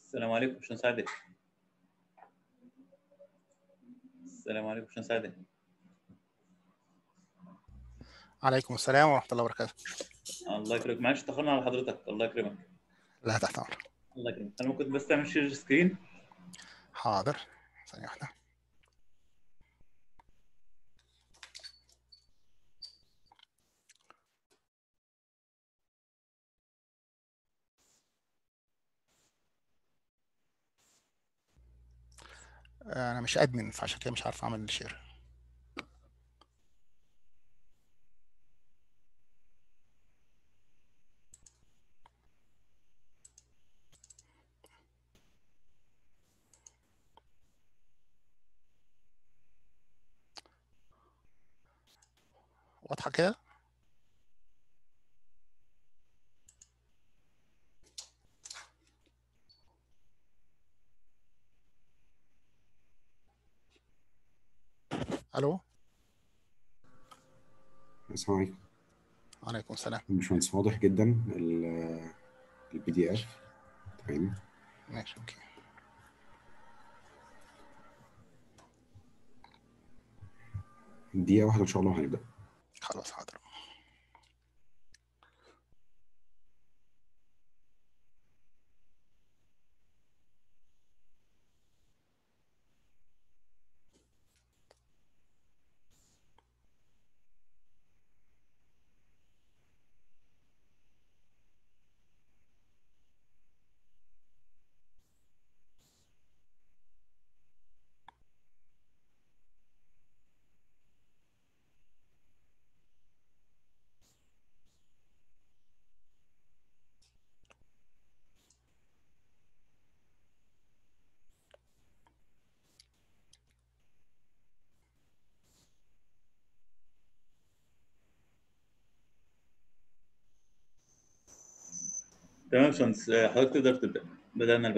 السلام عليكم شلون سعدك؟ السلام عليكم شلون سعدك؟ عليكم السلام ورحمة الله وبركاته. الله يكرمك. معلش تأخرنا على حضرتك. الله يكرمك. لا تحت أمرك. الله يكرمك. أنا ممكن بس تعمل share screen حاضر. ثانية واحدة. أنا مش أدمن فعشان كده مش عارف أعمل الشير واضحة كده؟ ألو؟ السلام عليكم. عليكم السلام. باشمهندس واضح جدا ال PDF تمام. ماشي okay. دقيقة واحدة إن شاء الله هنبدأ. خلاص حاضر. تمام يا باشمهندس حضرتك تقدر تبدأ. بدأنا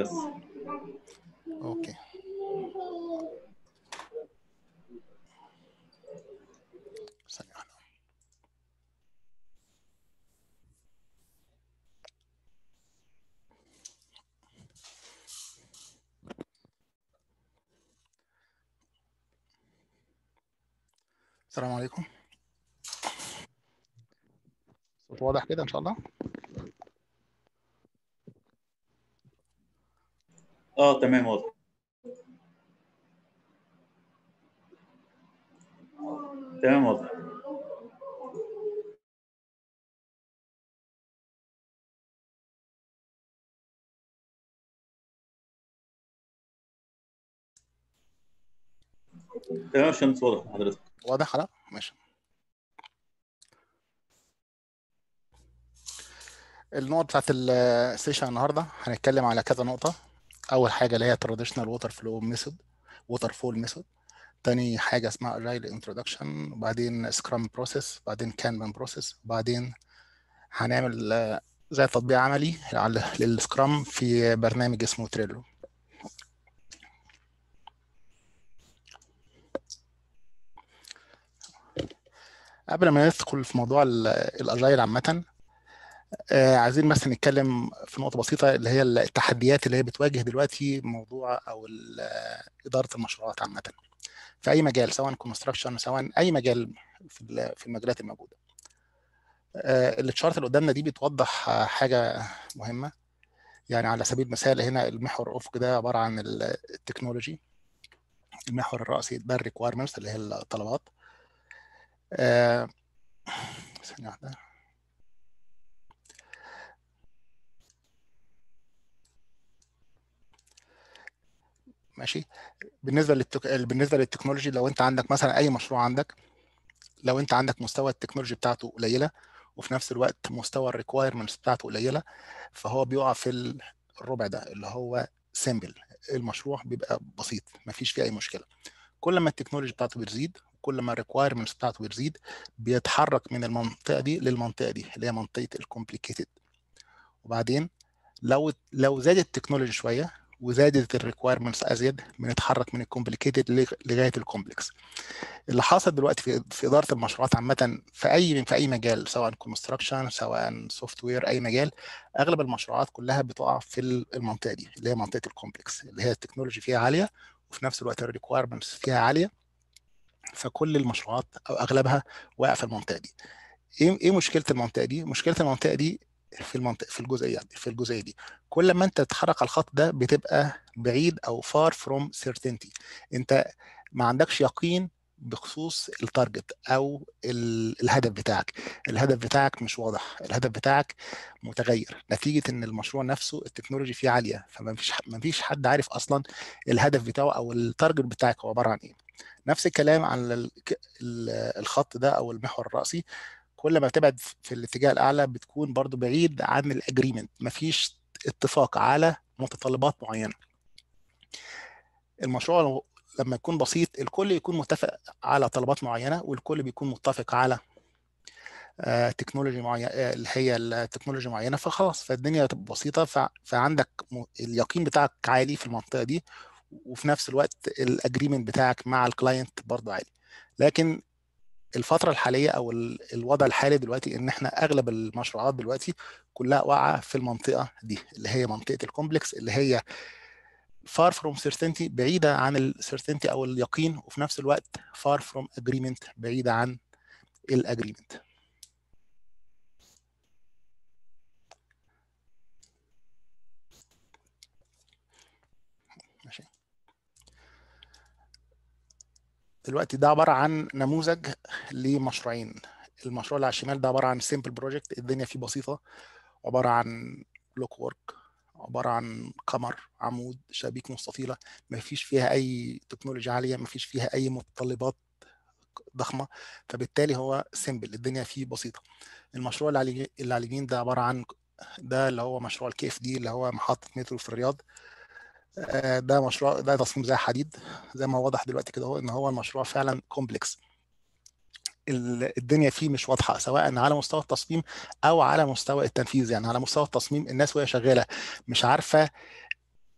ثانية واحدة. السلام عليكم. صوت واضح كده إن شاء الله؟ آه تمام واضح. تمام واضح. تمام باشمهندس واضح. حضرتك. واضح لا ماشي. النقط بتاعت السيشن النهارده هنتكلم على كذا نقطة. أول حاجة اللي هي traditional water flow method water fall method. تاني حاجة اسمها agile introduction وبعدين scrum process بعدين kanban process وبعدين هنعمل آه، زي تطبيق عملي للسكرام في برنامج اسمه تريلو قبل ما ندخل في موضوع ال- ال agile عامة آه، عايزين بس نتكلم في نقطة بسيطة اللي هي التحديات اللي هي بتواجه دلوقتي موضوع أو ال- إدارة المشروعات عامة في أي مجال سواء construction سواء أي مجال في ال- في المجالات الموجودة. آه، ال chart اللي قدامنا دي بتوضح آه، حاجة مهمة. يعني على سبيل المثال هنا المحور الأفقي ده عبارة عن ال- ال technology. المحور الرئيسي ده ال requirements اللي هي الطلبات. آه، ثانية ماشي؟ بالنسبة لل tech... بالنسبة لل technology لو انت عندك مثلا أي مشروع عندك لو انت عندك مستوى ال technology بتاعته قليلة وفي نفس الوقت مستوى ال requirements بتاعته قليلة فهو بيقع في الربع ده اللي هو simple المشروع بيبقى بسيط مفيش فيه أي مشكلة. كل ما ال technology بتاعته بتزيد كل ما ال requirements بتاعته بتزيد بيتحرك من المنطقة دي للمنطقة دي اللي هي منطقة ال complicated وبعدين لو لو زاد ال technology شوية وزادت ال requirements أزيد بنتحرك من ال complicated لغاية ال complex اللي حاصل دلوقتي في, في إدارة المشروعات عامة في اي في أي مجال سواء construction سواء software أي مجال أغلب المشروعات كلها بتقع في المنطقة دي اللي هي منطقة ال complex اللي هي ال technology فيها عالية وفي نفس الوقت ال requirements فيها عالية. فكل المشروعات أو أغلبها واقع في المنطقة دي. إيه إيه مشكلة المنطقة دي؟ مشكلة المنطقة دي في المنطقة في الجزئية في الجزئية دي. كل ما انت تتحرك على الخط ده بتبقى بعيد أو far from certainty. انت ما عندكش يقين بخصوص ال target أو الهدف بتاعك. الهدف بتاعك مش واضح. الهدف بتاعك متغير. نتيجة إن المشروع نفسه ال technology فيه عالية فما فيش ما فيش حد عارف أصلا الهدف بتاعه أو ال target بتاعك هو عبارة عن إيه. نفس الكلام عن الخط ده أو المحور الرئيسي كل ما تبعد في الاتجاه الأعلى بتكون برضو بعيد عن ال agreement مفيش اتفاق على متطلبات معينة. المشروع لما يكون بسيط الكل يكون متفق على طلبات معينة والكل بيكون متفق على آه technology معينه اللي هي ال technology معينة فخلاص فالدنيا تبقى بسيطة. فعندك اليقين بتاعك عالي في المنطقة دي وفي نفس الوقت ال agreement بتاعك مع ال client برضه عالي. لكن الفترة الحالية أو الوضع الحالي دلوقتي إن إحنا أغلب المشروعات دلوقتي كلها واقعة في المنطقة دي اللي هي منطقة ال complex اللي هي far from certainty بعيدة عن ال certainty أو اليقين وفي نفس الوقت far from agreement بعيدة عن ال agreement ماشي دلوقتي ده عبارة عن نموذج لمشروعين. المشروع اللي على الشمال ده عبارة عن simple project الدنيا فيه بسيطة. عبارة عن block work عبارة عن كمر عمود شبابيك مستطيلة. ما فيش فيها أي تكنولوجيا عالية ما فيش فيها أي متطلبات ضخمة. فبالتالي هو simple الدنيا فيه بسيطة. المشروع اللي على اللي على اليمين ده عبارة عن ده اللي هو مشروع ال KAFD اللي هو محطة مترو في الرياض. ده مشروع ده تصميم زها حديد زي ما واضح دلوقتي كده هو إن هو المشروع فعلا complex الدنيا فيه مش واضحة سواء على مستوى التصميم أو على مستوى التنفيذ. يعني على مستوى التصميم الناس وهي شغالة مش عارفة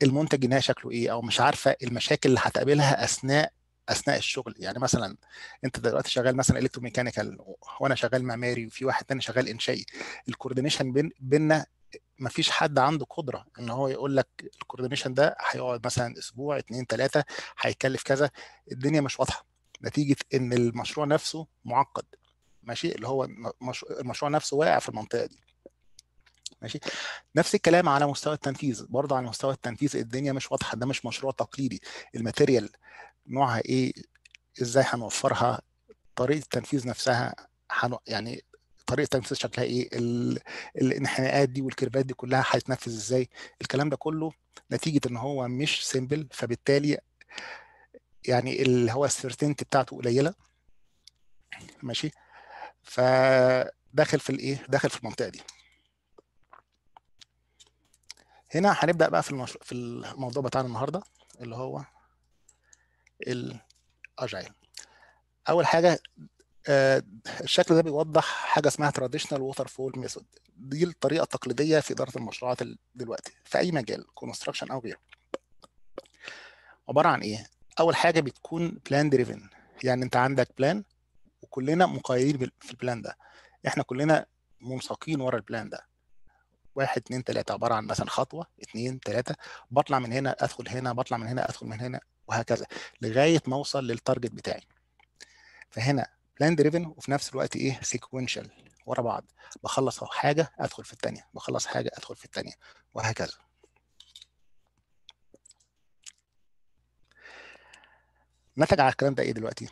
المنتج النهائي شكله إيه أو مش عارفة المشاكل اللي هتقابلها أثناء أثناء الشغل. يعني مثلا أنت دلوقتي شغال مثلا electromechanical وأنا شغال معماري وفي واحد تاني شغال إنشائي. ال coordination بين بيننا ما فيش حد عنده قدرة إن هو يقول لك ال coordination ده هيقعد مثلا أسبوع اتنين تلاتة هيكلف كذا. الدنيا مش واضحة. نتيجة إن المشروع نفسه معقد. ماشي؟ اللي هو المشروع نفسه واقع في المنطقة دي. ماشي؟ نفس الكلام على مستوى التنفيذ. برضه على مستوى التنفيذ الدنيا مش واضحة. ده مش مشروع تقليدي. ال material نوعها إيه؟ إزاي هنوفرها؟ طريقة التنفيذ نفسها. يعني طريقة التنفيذ شكلها إيه الانحناءات دي وال curveات دي كلها هتتنفذ إزاي. الكلام ده كله نتيجة إن هو مش simple فبالتالي يعني اللي هو ال certainty بتاعته قليلة. ماشي؟ فداخل في الايه داخل في المنطقة دي. هنا هنبدأ بقى في المشروع في الموضوع بتاعنا النهارده اللي هو ال agile أول حاجة الشكل ده بيوضح حاجة اسمها traditional waterfall method دي الطريقة التقليدية في إدارة المشروعات دلوقتي في أي مجال construction أو غيره. عبارة عن إيه؟ أول حاجة بتكون plan driven يعني أنت عندك plan وكلنا مقيدين في ال plan ده. إحنا كلنا منساقين ورا ال plan ده. واحد اتنين تلاتة عبارة عن مثلا خطوة اتنين تلاتة بطلع من هنا أدخل هنا بطلع من هنا أدخل من هنا وهكذا لغاية ما أوصل لل target بتاعي. فهنا plan driven وفي نفس الوقت إيه sequential ورا بعض. بخلص حاجة أدخل في الثانية بخلص حاجة أدخل في الثانية وهكذا. نتج على الكلام ده إيه دلوقتي؟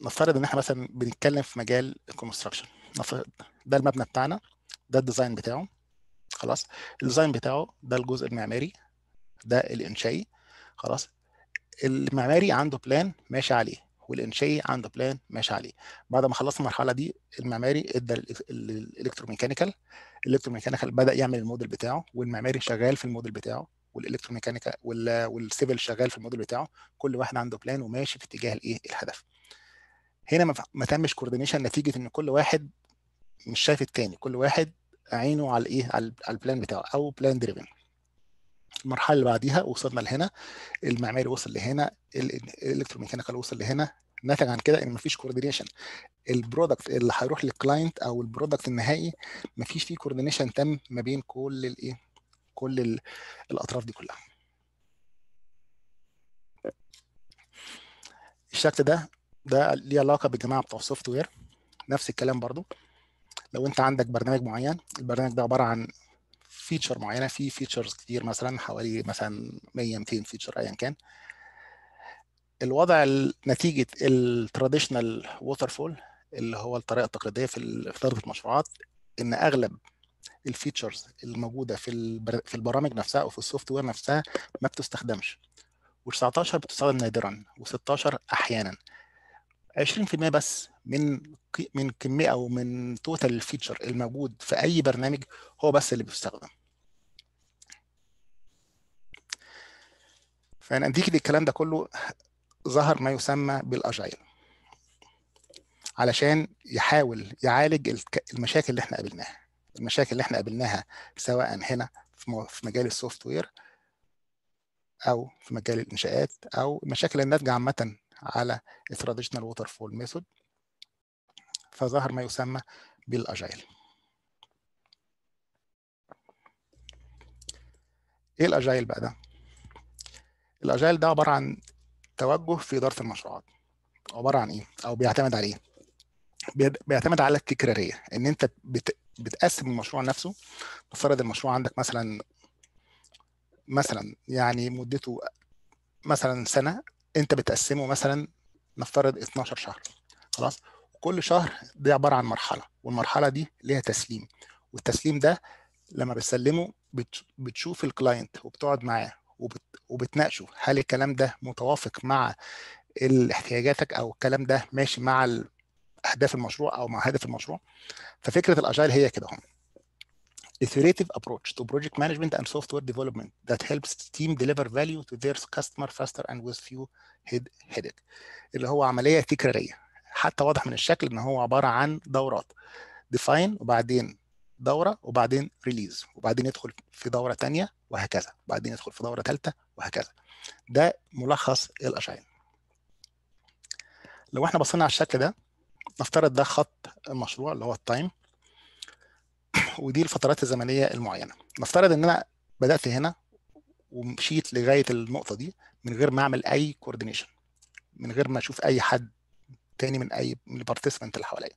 نفترض إن إحنا مثلا بنتكلم في مجال ال construction نفترض ده المبنى بتاعنا ده ال design بتاعه. خلاص. ال design بتاعه ده الجزء المعماري ده الإنشائي. خلاص. المعماري عنده plan ماشي عليه. والانشائي عنده plan ماشي عليه. بعد ما خلصنا المرحلة دي المعماري إدى ال electromechanical ال electromechanical بدأ يعمل الموديل بتاعه والمعماري شغال في الموديل بتاعه وال electromechanical وال civil شغال في الموديل بتاعه كل واحد عنده plan وماشي في اتجاه الإيه؟ الهدف. هنا ما تمش coordination نتيجة إن كل واحد مش شايف التاني كل واحد عينه على الإيه؟ على ال plan بتاعه أو plan driven المرحلة اللي بعديها وصلنا لهنا المعماري وصل لهنا ال electromechanical وصل لهنا. نتج عن كده إن مفيش coordination ال product اللي هيروح لل client أو ال product النهائي مفيش فيه coordination تم ما بين كل الايه كل ال- الأطراف دي كلها. الشكل ده ده ليه علاقة بالجماعة بتوع ال software نفس الكلام برضو. لو أنت عندك برنامج معين البرنامج ده عبارة عن feature معينة في features كتير مثلا حوالي مثلا 100 200 feature ايا كان الوضع ال- نتيجة ال traditional waterfall اللي هو الطريقة التقليدية في اداره المشروعات إن أغلب ال features الموجودة في. في البرامج نفسها أو في ال software نفسها ما بتستخدمش و19 بتستخدم نادرا و16 أحيانا 20% بس من من كمية أو من total ال feature الموجود في أي برنامج هو بس اللي بيستخدم. فنتيجه الكلام ده كله ظهر ما يسمى بال agile. علشان يحاول يعالج المشاكل اللي إحنا قابلناها. المشاكل اللي إحنا قابلناها سواء هنا في مجال ال software أو في مجال الإنشاءات أو المشاكل الناتجه عامة على ال traditional waterfall method فظهر ما يسمى بال agile إيه ال agile بقى ده؟ ال agile ده عبارة عن توجه في إدارة المشروعات. عبارة عن إيه؟ أو بيعتمد على إيه؟ بيعتمد على التكرارية. إن أنت بت... بتقسم المشروع نفسه. نفترض المشروع عندك مثلا مثلا يعني مدته مثلا سنة أنت بتقسمه مثلا نفترض 12 شهر. خلاص؟ كل شهر دي عبارة عن مرحلة والمرحلة دي ليها تسليم والتسليم ده لما بتسلمه بت- بتشوف الكلاينت وبتقعد معاه وبت... وبتناقشه هل الكلام ده متوافق مع احتياجاتك أو الكلام ده ماشي مع اهداف المشروع أو مع هدف المشروع؟ ففكرة الاجايل هي كده هم iterative approach to project management and software development that helps team deliver value to their customer faster and with few head headache. اللي هو عملية تكرارية. حتى واضح من الشكل إن هو عبارة عن دورات. define وبعدين دورة وبعدين ريليز وبعدين يدخل في دورة تانية وهكذا. وبعدين يدخل في دورة ثالثه وهكذا. ده ملخص الاجايل لو إحنا بصينا على الشكل ده نفترض ده خط المشروع اللي هو ال time ودي الفترات الزمنية المعينة. نفترض إن أنا بدأت هنا ومشيت لغاية النقطة دي من غير ما أعمل أي coordination من غير ما أشوف أي حد تاني من أي من ال participant اللي حواليا.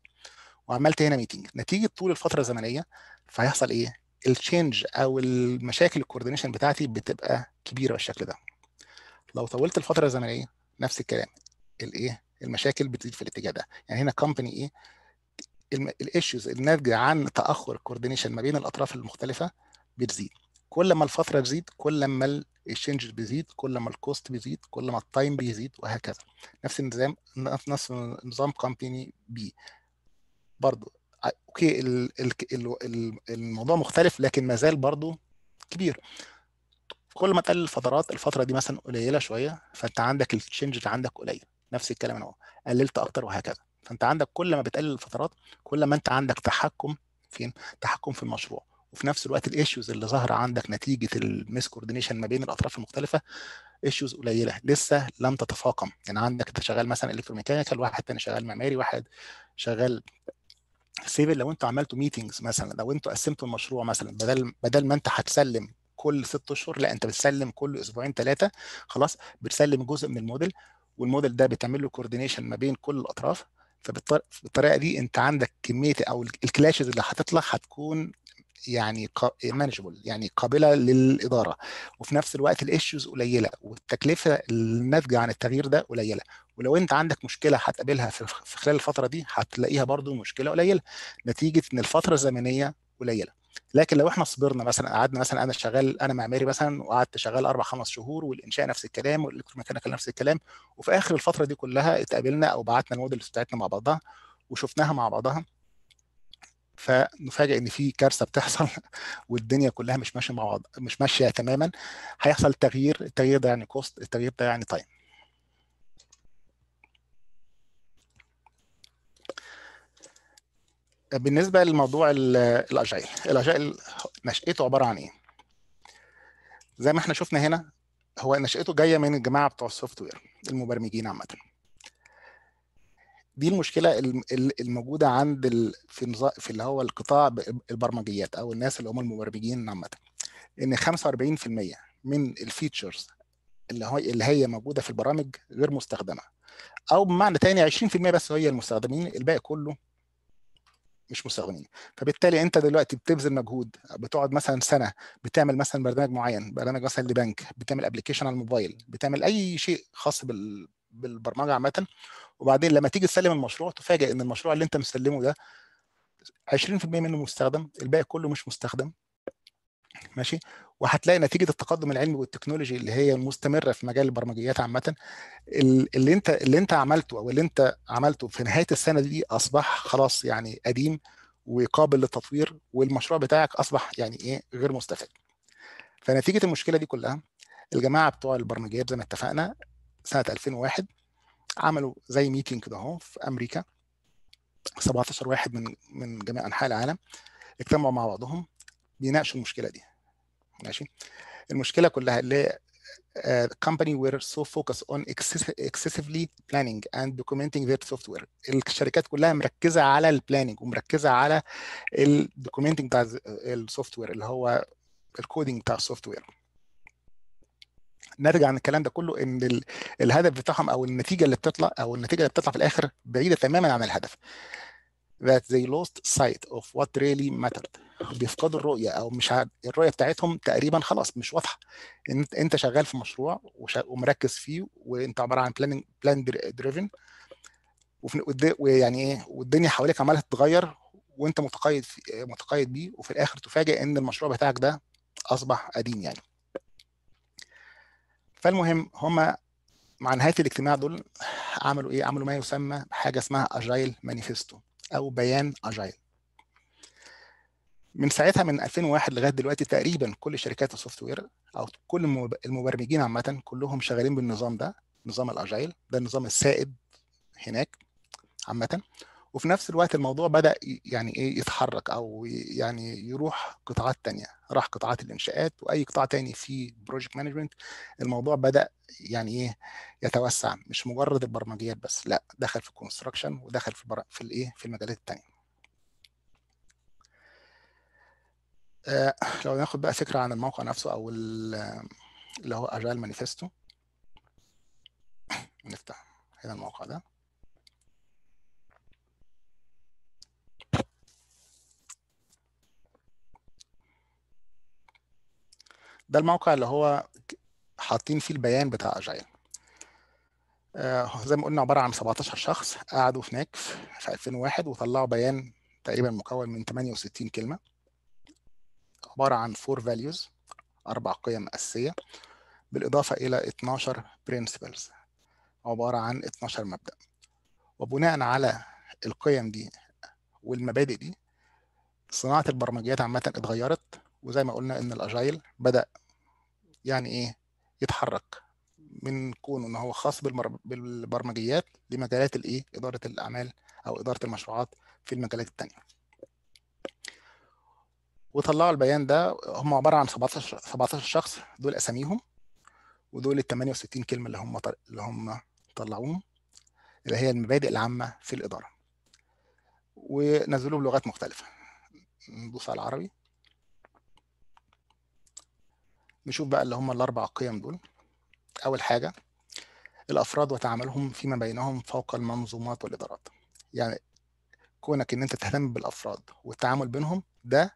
وعملت هنا meeting نتيجة طول الفترة الزمنية فهيحصل إيه؟ ال change أو المشاكل ال coordination بتاعتي بتبقى كبيرة بالشكل ده. لو طولت الفترة الزمنية نفس الكلام. الايه المشاكل بتزيد في الاتجاه ده. يعني هنا company A؟ ال issues الناتجه عن تأخر ال coordination ما بين الأطراف المختلفة بتزيد. كل ما الفترة تزيد كل ما ال change بيزيد كل ما ال cost بيزيد كل ما ال time بيزيد وهكذا. نفس النظام نفس نظام company B برضو okay ال ال ال الموضوع مختلف لكن ما زال برضو كبير. كل ما تقلل الفترات الفترة دي مثلا قليلة شوية فأنت عندك ال change اللي عندك قليل. نفس الكلام أهو قللت أكتر وهكذا. فأنت عندك كل ما بتقلل الفترات كل ما أنت عندك تحكم فين تحكم في المشروع. وفي نفس الوقت ال issues اللي ظاهرة عندك نتيجة ال miscoordination ما بين الأطراف المختلفة issues قليلة لسه لم تتفاقم. يعني عندك أنت شغال مثلا electromechanical واحد تاني شغال معماري واحد شغال civil لو أنتوا عملتوا meetings مثلا لو أنتوا قسمتوا المشروع مثلا بدل بدل ما أنت هتسلم كل ست أشهر لا أنت بتسلم كل أسبوعين ثلاثة خلاص بتسلم جزء من ال model وال model ده بتعمل له coordination ما بين كل الأطراف. فبالطريقه دي أنت عندك كمية أو ال clashes اللي هتطلع هتكون يعني manageable يعني قابلة للإدارة. وفي نفس الوقت ال issues قليلة والتكلفة الناتجة عن التغيير ده قليلة. ولو أنت عندك مشكلة هتقابلها في خلال الفترة دي هتلاقيها برضو مشكلة قليلة. نتيجة إن الفترة الزمنية قليلة. لكن لو إحنا صبرنا مثلا قعدنا مثلا أنا شغال أنا معماري مثلا وقعدت شغال أربع خمس شهور والإنشاء نفس الكلام وال electromechanical نفس الكلام وفي آخر الفترة دي كلها اتقابلنا أو بعتنا ال models بتاعتنا مع بعضها وشفناها مع بعضها فنفاجئ إن في كارثة بتحصل والدنيا كلها مش ماشية مع بعض مش ماشية تماما هيحصل تغيير التغيير ده يعني cost التغيير ده يعني time بالنسبة لموضوع ال agile ال agile نشأته عبارة عن إيه؟ زي ما إحنا شفنا هنا هو نشأته جاية من الجماعة بتوع ال software المبرمجين عامة. دي المشكلة الم- ال- الموجودة عند. في في اللي هو القطاع البرمجيات أو الناس اللي هم المبرمجين عامة إن 45% من ال features اللي هو اللي هي موجودة في البرامج غير مستخدمة أو بمعنى تاني 20% بس هي المستخدمين الباقي كله مش مستخدمين فبالتالي أنت دلوقتي بتبذل مجهود بتقعد مثلا سنة بتعمل مثلا برنامج معين برنامج مثلا لبنك بتعمل application على الموبايل بتعمل أي شيء خاص بال بالبرمجة عامة. وبعدين لما تيجي تسلم المشروع تفاجئ إن المشروع اللي أنت مسلمه ده 20% منه مستخدم الباقي كله مش مستخدم. ماشي؟ وهتلاقي نتيجة التقدم العلمي والتكنولوجي اللي هي المستمرة في مجال البرمجيات عامة. ال- اللي أنت اللي أنت عملته أو اللي أنت عملته في نهاية السنة دي أصبح خلاص يعني قديم وقابل للتطوير والمشروع بتاعك أصبح يعني إيه غير مستفاد. فنتيجة المشكلة دي كلها الجماعة بتوع البرمجيات زي ما اتفقنا سنة 2001 عملوا زي ميتنج كده أهو في أمريكا. 17 واحد من من جميع أنحاء العالم اجتمعوا مع بعضهم بيناقشوا المشكلة دي. ماشي؟ المشكلة كلها اللي هي uh, company were so focused on excess- excessively planning and documenting their software. الشركات كلها مركزة على ال planning ومركزة على ال documenting بتاع ال software اللي هو ال coding بتاع ال software نرجع عن الكلام ده كله إن ال- الهدف بتاعهم أو النتيجة اللي بتطلع أو النتيجة اللي بتطلع في الآخر بعيدة تماما عن الهدف. That they lost sight of what really mattered. بيفقدوا الرؤية أو مش الرؤية بتاعتهم تقريبا خلاص مش واضحة. انت أنت شغال في مشروع ومركز فيه وأنت عبارة عن planning plan driven ويعني إيه والدنيا حواليك عمالة تتغير وأنت متقيد في متقيد بيه وفي الآخر تفاجئ إن المشروع بتاعك ده أصبح قديم يعني. فالمهم هما مع نهاية الاجتماع دول عملوا إيه؟ عملوا ما يسمى بحاجة اسمها Agile Manifesto أو بيان Agile من ساعتها من 2001 لغاية دلوقتي تقريبا كل شركات ال software أو كل المب- المبرمجين عامة كلهم شغالين بالنظام ده نظام ال Agile ده النظام السائد هناك عامة. وفي نفس الوقت الموضوع بدأ ي- يعني إيه يتحرك أو يعني يروح قطاعات تانية. راح قطاعات الإنشاءات وأي قطاع تاني في project management الموضوع بدأ يعني إيه يتوسع. مش مجرد البرمجيات بس لأ دخل في ال construction ودخل في البر... في الإيه في المجالات التانية. آه لو ناخد بقى فكرة عن الموقع نفسه أو ال- اللي هو Agile Manifesto نفتح هنا الموقع ده. ده الموقع اللي هو حاطين فيه البيان بتاع Agile. آه، زي ما قلنا عبارة عن 17 شخص قعدوا هناك في في 2001 وطلعوا بيان تقريبا مكون من 68 كلمة. عبارة عن four values أربع قيم أساسية بالإضافة إلى 12 principles عبارة عن 12 مبدأ. وبناء على القيم دي والمبادئ دي صناعة البرمجيات عامة اتغيرت. وزي ما قلنا إن الأجايل بدأ يعني إيه يتحرك من كونه إن هو خاص بالبرمجيات لمجالات الإيه إدارة الأعمال أو إدارة المشروعات في المجالات التانية. وطلعوا البيان ده هم عبارة عن 17 17 شخص دول أساميهم ودول ال 68 كلمة اللي هم اللي هم طلعوهم اللي هي المبادئ العامة في الإدارة. ونزلوه بلغات مختلفة. ندوس على العربي. نشوف بقى اللي هم الأربع قيم دول. أول حاجة الأفراد وتعاملهم فيما بينهم فوق المنظومات والإدارات. يعني كونك إن أنت تهتم بالأفراد والتعامل بينهم ده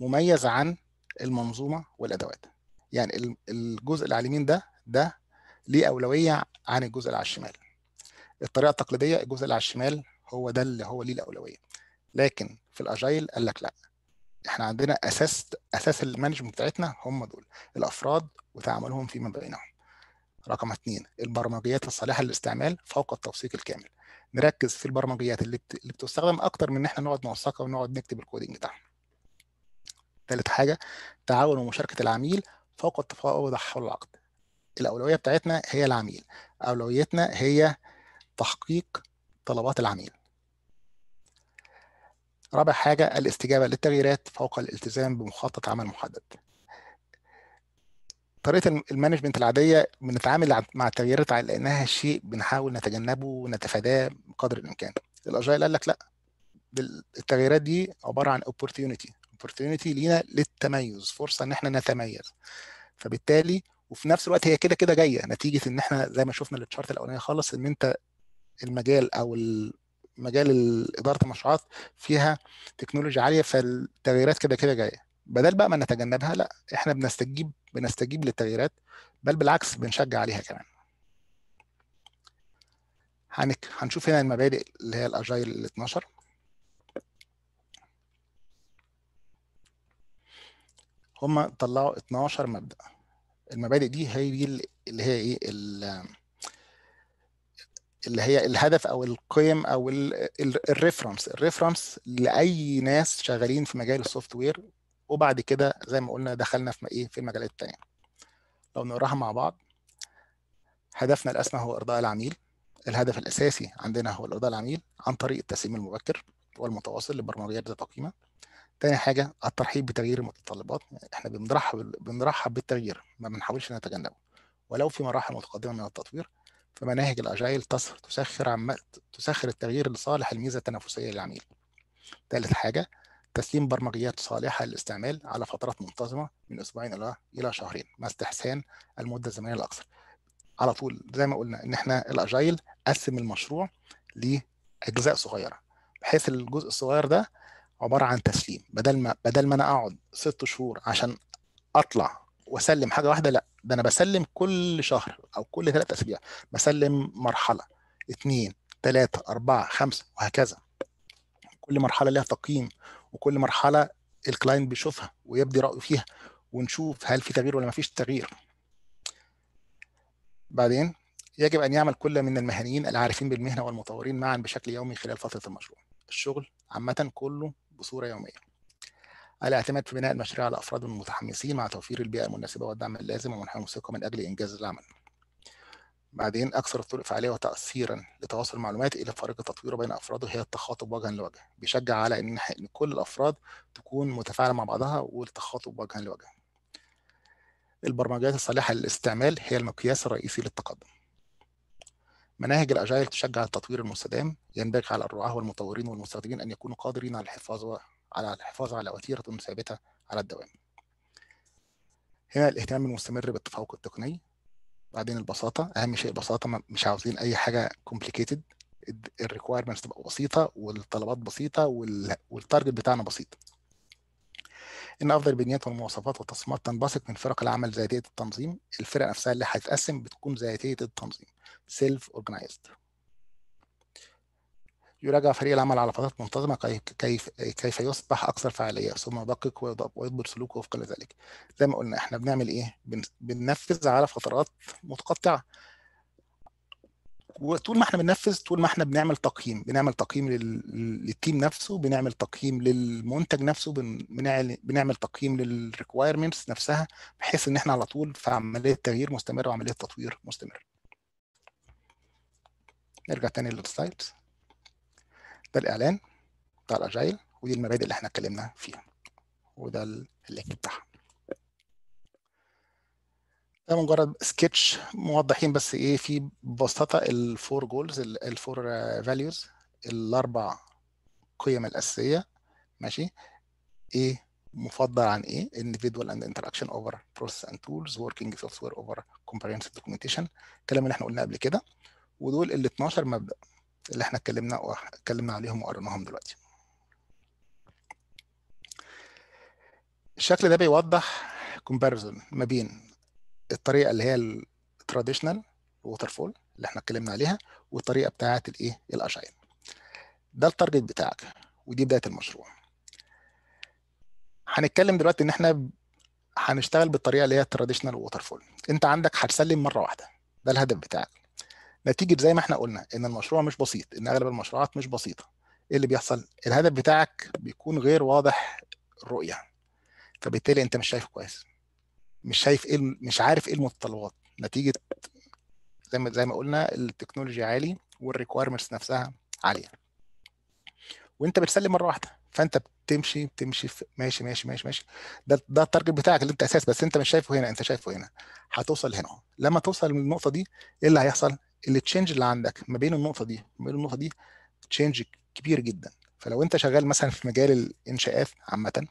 مميز عن المنظومة والأدوات. يعني ال- الجزء اللي على اليمين ده ده ليه أولوية عن الجزء اللي على الشمال. الطريقة التقليدية الجزء اللي على الشمال هو ده اللي هو ليه الأولوية. لكن في ال Agile قال لك لأ. إحنا عندنا أساس أساس ال management بتاعتنا هم دول الأفراد وتعاملهم فيما بينهم. رقم اثنين البرمجيات الصالحة للاستعمال فوق التوثيق الكامل. نركز في البرمجيات اللي, بت... اللي بتستخدم أكتر من إن إحنا نقعد نوثقها ونقعد نكتب ال coding بتاعها. ثالث حاجة تعاون ومشاركة العميل فوق التفاوض حول العقد. الأولوية بتاعتنا هي العميل أولويتنا هي تحقيق طلبات العميل. رابع حاجة الاستجابة للتغييرات فوق الالتزام بمخطط عمل محدد. طريقة المانجمنت العادية بنتعامل مع التغييرات على إنها شيء بنحاول نتجنبه ونتفاداه بقدر الإمكان. الاجايل قال لك لأ التغييرات دي عبارة عن opportunity. opportunity لينا للتميز فرصة إن إحنا نتميز. فبالتالي وفي نفس الوقت هي كده كده جاية نتيجة إن إحنا زي ما شفنا التشارت الاولانيه خالص إن أنت المجال أو مجال إدارة المشروعات فيها تكنولوجيا عالية فالتغييرات كده كده جاية. بدل بقى ما نتجنبها لأ إحنا بنستجيب بنستجيب للتغييرات بل بالعكس بنشجع عليها كمان. هنك هنشوف هنا المبادئ اللي هي الأجايل ال 12 هم طلعوا 12 مبدأ. المبادئ دي هي دي اللي هي إيه؟ اللي هي الهدف أو القيم أو ال reference ال reference لأي ناس شغالين في مجال ال software وبعد كده زي ما قلنا دخلنا في إيه في المجالات التانية. لو نقراها مع بعض هدفنا الأسمى هو إرضاء العميل. الهدف الأساسي عندنا هو ارضاء العميل عن طريق التسليم المبكر والمتواصل لبرمجيات ذات قيمة. تاني حاجة الترحيب بتغيير المتطلبات. إحنا بنرحب بنرحب بالتغيير ما بنحاولش نتجنبه. ولو في مراحل متقدمة من التطوير فمناهج الاجايل تسخر عم تسخر التغيير لصالح الميزة التنافسية للعميل. ثالث حاجة تسليم برمجيات صالحة للاستعمال على فترات منتظمة من أسبوعين إلى إلى شهرين مع استحسان المدة الزمنية الأقصى على طول زي ما قلنا إن إحنا الأجايل قسم المشروع لأجزاء صغيرة بحيث الجزء الصغير ده عبارة عن تسليم. بدل ما بدل ما أنا أقعد ست شهور عشان أطلع واسلم حاجة واحدة لأ ده أنا بسلم كل شهر أو كل ثلاث أسابيع بسلم مرحلة اثنين ثلاثة أربعة خمسة وهكذا. كل مرحلة لها تقييم وكل مرحلة الكلاينت بيشوفها ويبدي رأيه فيها ونشوف هل في تغيير ولا ما فيش تغيير. بعدين يجب أن يعمل كل من المهنيين العارفين بالمهنة والمطورين معا بشكل يومي خلال فترة المشروع. الشغل عامة كله بصورة يومية. الاعتماد في بناء المشاريع على أفراد متحمسين مع توفير البيئة المناسبة والدعم اللازم ومنحهم الثقه من أجل إنجاز العمل. بعدين أكثر الطرق فعاليه وتاثيرا لتواصل المعلومات إلى فريق التطوير بين أفراده هي التخاطب وجها لوجه بيشجع على إن كل الأفراد تكون متفاعلة مع بعضها والتخاطب وجها لوجه. البرمجيات الصالحة للاستعمال هي المقياس الرئيسي للتقدم. مناهج ال Agile تشجع التطوير المستدام ينبغي على الرعاة والمطورين والمستخدمين أن يكونوا قادرين على الحفاظ على الحفاظ على وتيرة ثابتة على الدوام. هنا الاهتمام المستمر بالتفوق التقني. بعدين البساطة أهم شيء البساطة مش عاوزين أي حاجة complicated ال requirements تبقى بسيطة والطلبات بسيطة وال target بتاعنا بسيط. إن أفضل البنيات والمواصفات والتصميمات تنبثق من فرق العمل ذاتية التنظيم. الفرق نفسها اللي هتتقسم بتكون ذاتية التنظيم. self organized يراجع فريق العمل على فترات منتظمة كيف كيف يصبح أكثر فعالية ثم يدقق ويضبط سلوكه وفق لذلك. زي ما قلنا إحنا بنعمل إيه؟ بننفذ على فترات متقطعة. وطول ما إحنا بننفذ طول ما إحنا بنعمل تقييم بنعمل تقييم لل team نفسه بنعمل تقييم للمنتج نفسه بنعمل بنعمل تقييم لل requirements نفسها بحيث إن إحنا على طول في عملية تغيير مستمره وعملية تطوير مستمر نرجع تاني لل slides ده الإعلان بتاع ال Agile ودي المبادئ اللي إحنا اتكلمنا فيها وده ال link بتاعها. ده مجرد سكتش موضحين بس إيه في ببساطة ال four goals ال four values الأربع قيم الأساسية ماشي؟ إيه مفضل عن إيه individual and interaction over process and tools working software over comprehensive documentation الكلام اللي إحنا قلناه قبل كده. ودول ال 12 مبدأ. اللي إحنا اتكلمنا اتكلمنا عليهم وقريناهم دلوقتي. الشكل ده بيوضح comparison ما بين الطريقة اللي هي ال traditional waterfall اللي إحنا اتكلمنا عليها والطريقة بتاعه الايه ال Agile ده ال target بتاعك ودي بداية المشروع. هنتكلم دلوقتي ان إحنا هنشتغل بالطريقة اللي هي ال traditional waterfall انت عندك هتسلم مرة واحدة. ده الهدف بتاعك. نتيجة زي ما إحنا قلنا إن المشروع مش بسيط إن أغلب المشروعات مش بسيطة. إيه اللي بيحصل؟ الهدف بتاعك بيكون غير واضح الرؤيه فبالتالي أنت مش شايف كويس. مش شايف إيه مش عارف إيه المتطلبات. نتيجة زي ما زي ما قلنا التكنولوجيا عالي وال requirements نفسها عالية. وأنت بتسلم مرة واحدة. فأنت تمشي تمشي في ماشي ماشي ماشي ماشي. ده ده ال target بتاعك اللي أنت أساس بس أنت مش شايفه هنا أنت شايفه هنا. هتوصل هنا لما توصل للنقطة دي إيه اللي هيحصل؟ ال change اللي عندك ما بين النقطة دي ما بين النقطة دي change كبير جدا. فلو انت شغال مثلا في مجال الإنشاءات عامة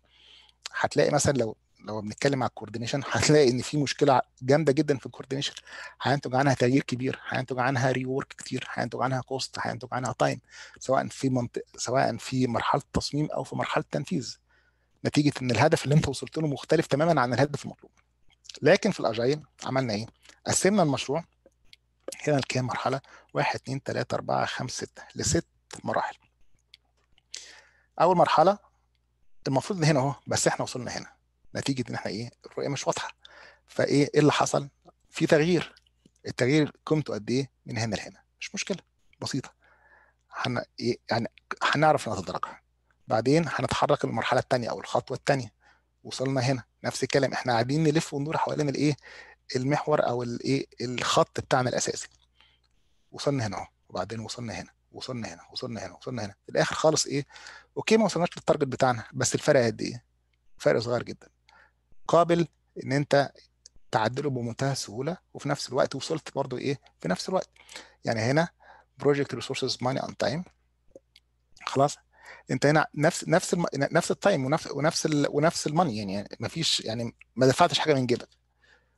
هتلاقي مثلا لو لو بنتكلم على ال coordination هتلاقي إن في مشكلة جامدة جدا في ال coordination هينتج عنها تغيير كبير هينتج عنها rework كتير هينتج عنها cost هينتج عنها time سواء في منطق سواء في مرحلة التصميم أو في مرحلة التنفيذ نتيجة إن الهدف اللي انت وصلت له مختلف تماما عن الهدف المطلوب. لكن في ال Agile عملنا إيه؟ قسمنا المشروع هنا لكام مرحلة؟ 1 2 3 4 5 6 لست مراحل. أول مرحلة المفروض إن هنا أهو بس إحنا وصلنا هنا. نتيجة إن إحنا إيه؟ الرؤية مش واضحة. فإيه؟ إيه اللي حصل؟ في تغيير. التغيير قيمته قد إيه؟ من هنا لهنا. مش مشكلة. بسيطة. هن... إيه؟ يعني هنعرف نتدرجها بعدين هنتحرك للمرحلة الثانية أو الخطوة الثانية وصلنا هنا. نفس الكلام. إحنا قاعدين نلف وندور حوالين الإيه؟ المحور أو الايه الخط بتاعنا الأساسي. وصلنا هنا أهو وبعدين وصلنا هنا وصلنا هنا وصلنا هنا وصلنا هنا. في الآخر خالص إيه okay ما وصلناش لل target بتاعنا بس الفرق قد إيه؟ فرق صغير جدا. قابل إن أنت تعدله بمنتهى السهولة وفي نفس الوقت وصلت برضو إيه في نفس الوقت. يعني هنا project resources money on time خلاص؟ أنت هنا نفس نفس الم... نفس ال time ونفس ونفس ال... ونفس ال money يعني ما فيش يعني ما دفعتش حاجة من جيبك.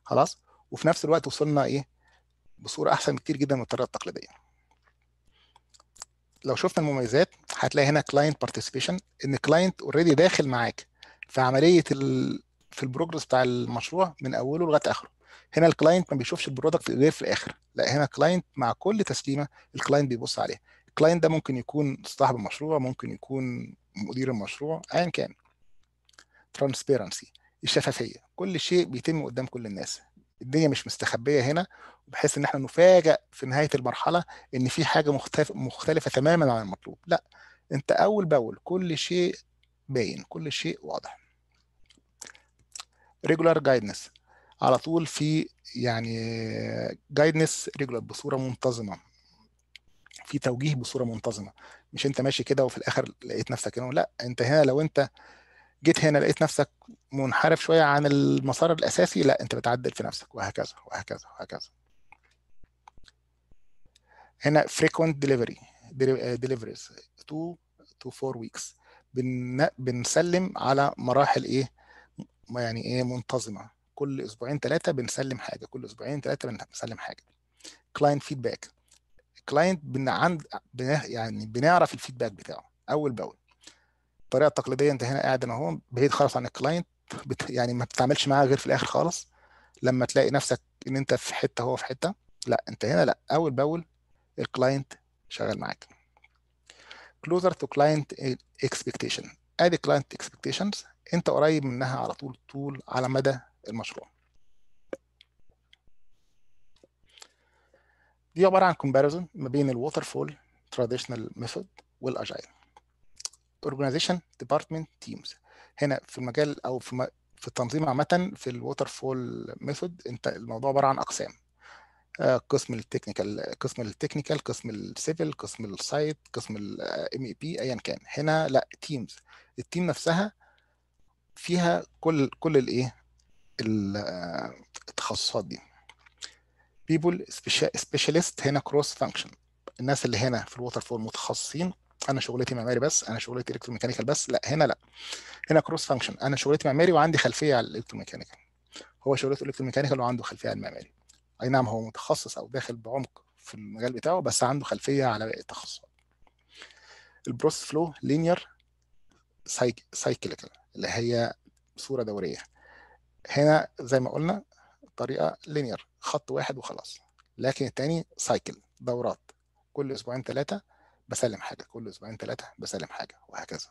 خلاص؟ وفي نفس الوقت وصلنا إيه بصورة أحسن بكتير جدا من الطريقة التقليدية. لو شفنا المميزات هتلاقي هنا client participation إن client already داخل معاك في عملية ال... في ال progress بتاع المشروع من أوله لغاية آخره. هنا ال client ما بيشوفش ال product غير في الآخر لا هنا client مع كل تسليمة ال client بيبص عليها. ال client ده ممكن يكون صاحب المشروع ممكن يكون مدير المشروع ايا كان. transparency الشفافيه كل شيء بيتم قدام كل الناس. الدنيا مش مستخبية هنا بحيث إن إحنا نفاجئ في نهاية المرحلة إن في حاجة مختلفه مختلفة تماما عن المطلوب. لا أنت أول بأول كل شيء باين كل شيء واضح. regular guidance على طول في يعني guidance regular بصورة منتظمة. في توجيه بصورة منتظمة. مش أنت ماشي كده وفي الآخر لقيت نفسك هنا. لا أنت هنا لو أنت جيت هنا لقيت نفسك منحرف شوية عن المسار الأساسي لا أنت بتعدل في نفسك وهكذا وهكذا وهكذا. هنا frequent delivery deliveries 2 to 4 weeks. بن بنسلم على مراحل إيه؟ يعني إيه؟ منتظمة. كل أسبوعين ثلاثة بنسلم حاجة كل أسبوعين ثلاثة بنسلم حاجة. client feedback client بن عند يعني بنعرف ال feedback بتاعه أول بأول. الطريقة التقليديه أنت هنا قاعد أهو بعيد خالص عن ال client بت يعني ما بتتعاملش معاه غير في الآخر خالص. لما تلاقي نفسك إن أنت في حتة هو في حتة لأ أنت هنا لأ. أول بأول ال client شغال معاك. closer to client expectation. أدي client expectations. أنت قريب منها على طول طول على مدى المشروع. دي عبارة عن comparison ما بين ال waterfall traditional method وال Agile organization department teams. هنا في المجال أو في. في التنظيم عامة في ال waterfall method أنت الموضوع عبارة عن أقسام. قسم ال technical قسم ال technical قسم ال civil قسم ال site قسم ال MEP ايا كان. هنا لا teams ال team نفسها فيها كل كل الإيه؟ التخصصات دي. people specialist هنا cross function الناس اللي هنا في ال waterfall متخصصين أنا شغلتي معماري بس أنا شغلتي electromechanical بس لأ هنا لأ. هنا cross function أنا شغلتي معماري وعندي خلفية على ال electromechanical هو شغلته electromechanical وعنده خلفية على المعماري. أي نعم هو متخصص أو داخل بعمق في المجال بتاعه بس عنده خلفية على باقي التخصصات. ال process flow linear cyclical اللي هي صورة دورية. هنا زي ما قلنا طريقة linear خط واحد وخلاص. لكن التاني cycle دورات. كل أسبوعين ثلاثة بسلم حاجة كل أسبوعين ثلاثة بسلم حاجة وهكذا.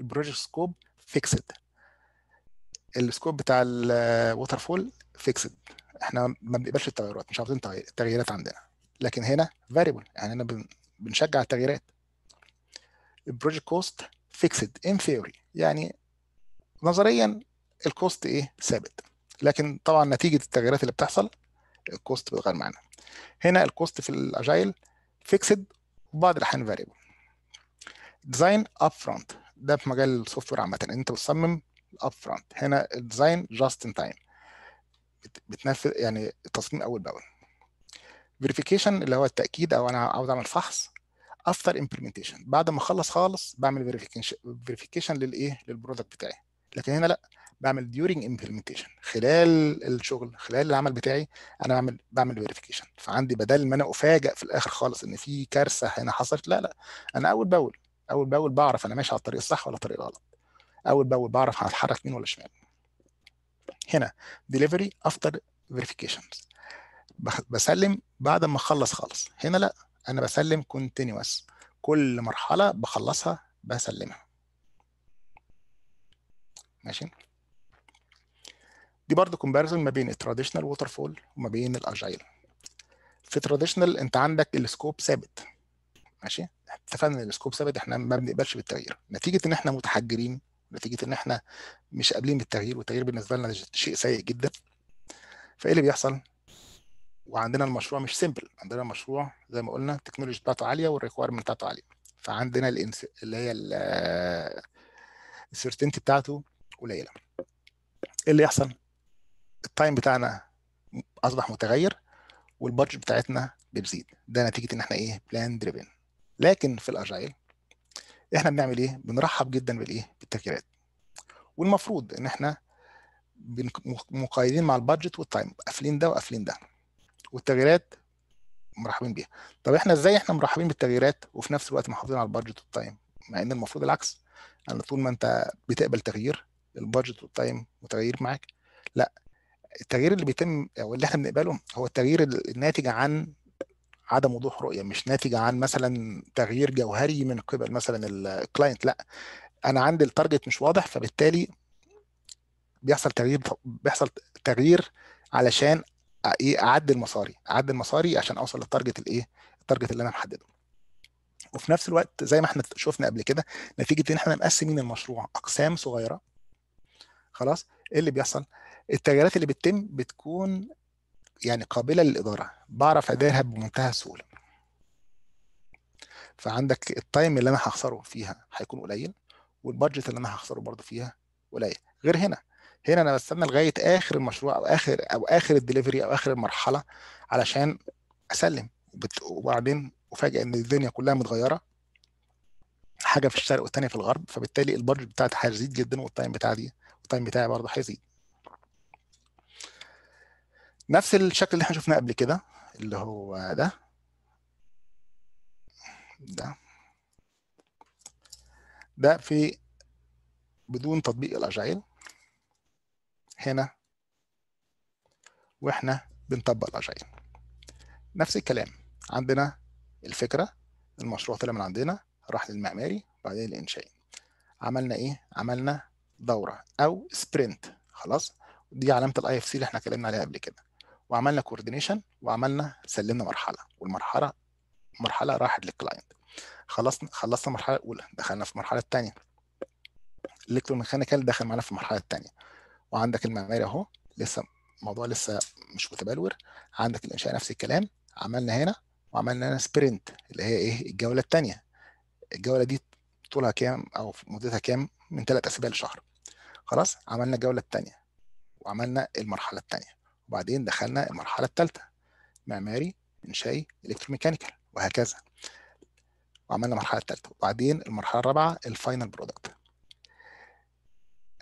ال project scope fixed ال scope بتاع ال waterfall fixed إحنا ما بنقبلش التغيرات مش عاوزين تغييرات عندنا. لكن هنا variable يعني أنا بنشجع التغييرات. ال project cost fixed in theory يعني نظريا ال cost إيه؟ ثابت. لكن طبعا نتيجة التغييرات اللي بتحصل ال cost بيتغير معانا. هنا ال cost في ال Agile fixed وبعض الأحيان variable design up front ده في مجال ال software عامة. أنت بتصمم up front هنا ال design just in time بتنفذ يعني التصميم أول بأول. verification اللي هو التأكيد أو أنا عاوز أعمل فحص after implementation بعد ما أخلص خالص بعمل verification للإيه؟ لل product بتاعي. لكن هنا لأ. بعمل during implementation. خلال الشغل خلال العمل بتاعي أنا بعمل بعمل verification فعندي بدل ما أنا افاجئ في الآخر خالص إن في كارثة هنا حصلت لا لا. أنا أول بأول أول بأول بعرف أنا ماشي على الطريق الصح ولا الطريق الغلط. أول بأول بعرف هتحرك يمين ولا شمال. هنا delivery after verifications. بسلم بعد ما أخلص خالص. هنا لا أنا بسلم continuous. كل مرحلة بخلصها بسلمها. ماشي؟ دي برضه comparison ما بين ال traditional waterfall وما بين ال Agile في ال traditional انت عندك ال scope ثابت. ماشي؟ اتفقنا ان ال scope ثابت إحنا ما بنقبلش بالتغيير. نتيجة ان إحنا متحجرين نتيجة ان إحنا مش قابلين بالتغيير والتغيير بالنسبة لنا شيء سيء جدا. فإيه اللي بيحصل؟ وعندنا المشروع مش simple عندنا المشروع زي ما قلنا ال technology بتاعته عالية وال requirement بتاعته عالية. فعندنا ال uncer... اللي هي ال certainty بتاعته قليلة. إيه اللي يحصل؟ ال time بتاعنا أصبح متغير وال budget بتاعتنا بتزيد. ده نتيجة إن إحنا إيه plan driven لكن في ال agile إحنا بنعمل إيه؟ بنرحب جدا بالإيه؟ بالتغييرات. والمفروض إن إحنا مقيدين مع ال budget وال time قافلين ده وقافلين ده. والتغييرات مرحبين بيها. طب إحنا إزاي إحنا مرحبين بالتغييرات وفي نفس الوقت محافظين على ال budget وال time مع إن المفروض العكس. ان طول ما أنت بتقبل تغيير ال budget وال time متغير معاك. لأ التغيير اللي بيتم أو اللي إحنا بنقبله هو التغيير الناتج عن عدم وضوح رؤية مش ناتج عن مثلا تغيير جوهري من قبل مثلا ال client لأ. أنا عندي ال target مش واضح فبالتالي بيحصل تغيير بيحصل تغيير علشان إيه أعدل مساري أعدل مساري عشان أوصل لل target الإيه؟ ال target اللي أنا محدده. وفي نفس الوقت زي ما إحنا شفنا قبل كده نتيجة إن إحنا مقسمين المشروع أقسام صغيرة خلاص إيه اللي بيحصل؟ التغييرات اللي بتتم بتكون يعني قابلة للإدارة. بعرف اديرها بمنتهى السهولة. فعندك ال time اللي أنا هخسره فيها هيكون قليل وال budget اللي أنا هخسره برضه فيها قليل. غير هنا. هنا أنا بستنى لغاية آخر المشروع أو آخر أو آخر الدليفري أو آخر المرحله علشان أسلم. وبعدين أفاجئ إن الدنيا كلها متغيرة. حاجة في الشرق والثانيه في الغرب. فبالتالي ال budget بتاعتي هيزيد جدا وال time بتاعي التايم بتاعي برضه هيزيد. نفس الشكل اللي إحنا شفناه قبل كده اللي هو ده. ده. ده في بدون تطبيق الأجايل. هنا وإحنا بنطبق الأجايل. نفس الكلام. عندنا الفكرة المشروع طلع من عندنا راح للمعماري بعدين الانشائي عملنا إيه؟ عملنا دورة أو sprint خلاص؟ دي علامة ال IFC اللي إحنا اتكلمنا عليها قبل كده. وعملنا coordination وعملنا سلمنا مرحلة والمرحلة مرحله راحت لل client خلصنا خلصنا المرحله الاولى دخلنا في المرحله الثانية ال electromechanical دخل معانا في المرحلة الثانية وعندك المعماري أهو لسه الموضوع لسه مش متبلور. عندك الإنشاء نفس الكلام عملنا هنا وعملنا هنا sprint اللي هي إيه الجولة الثانية الجولة دي طولها كام أو مدتها كام؟ من ثلاث أسابيع لشهر. خلاص عملنا الجولة الثانية وعملنا المرحلة الثانية وبعدين دخلنا المرحلة الثالثه معماري إنشائي electromechanical وهكذا. وعملنا المرحلة الثالثه وبعدين المرحلة الرابعة ال final product.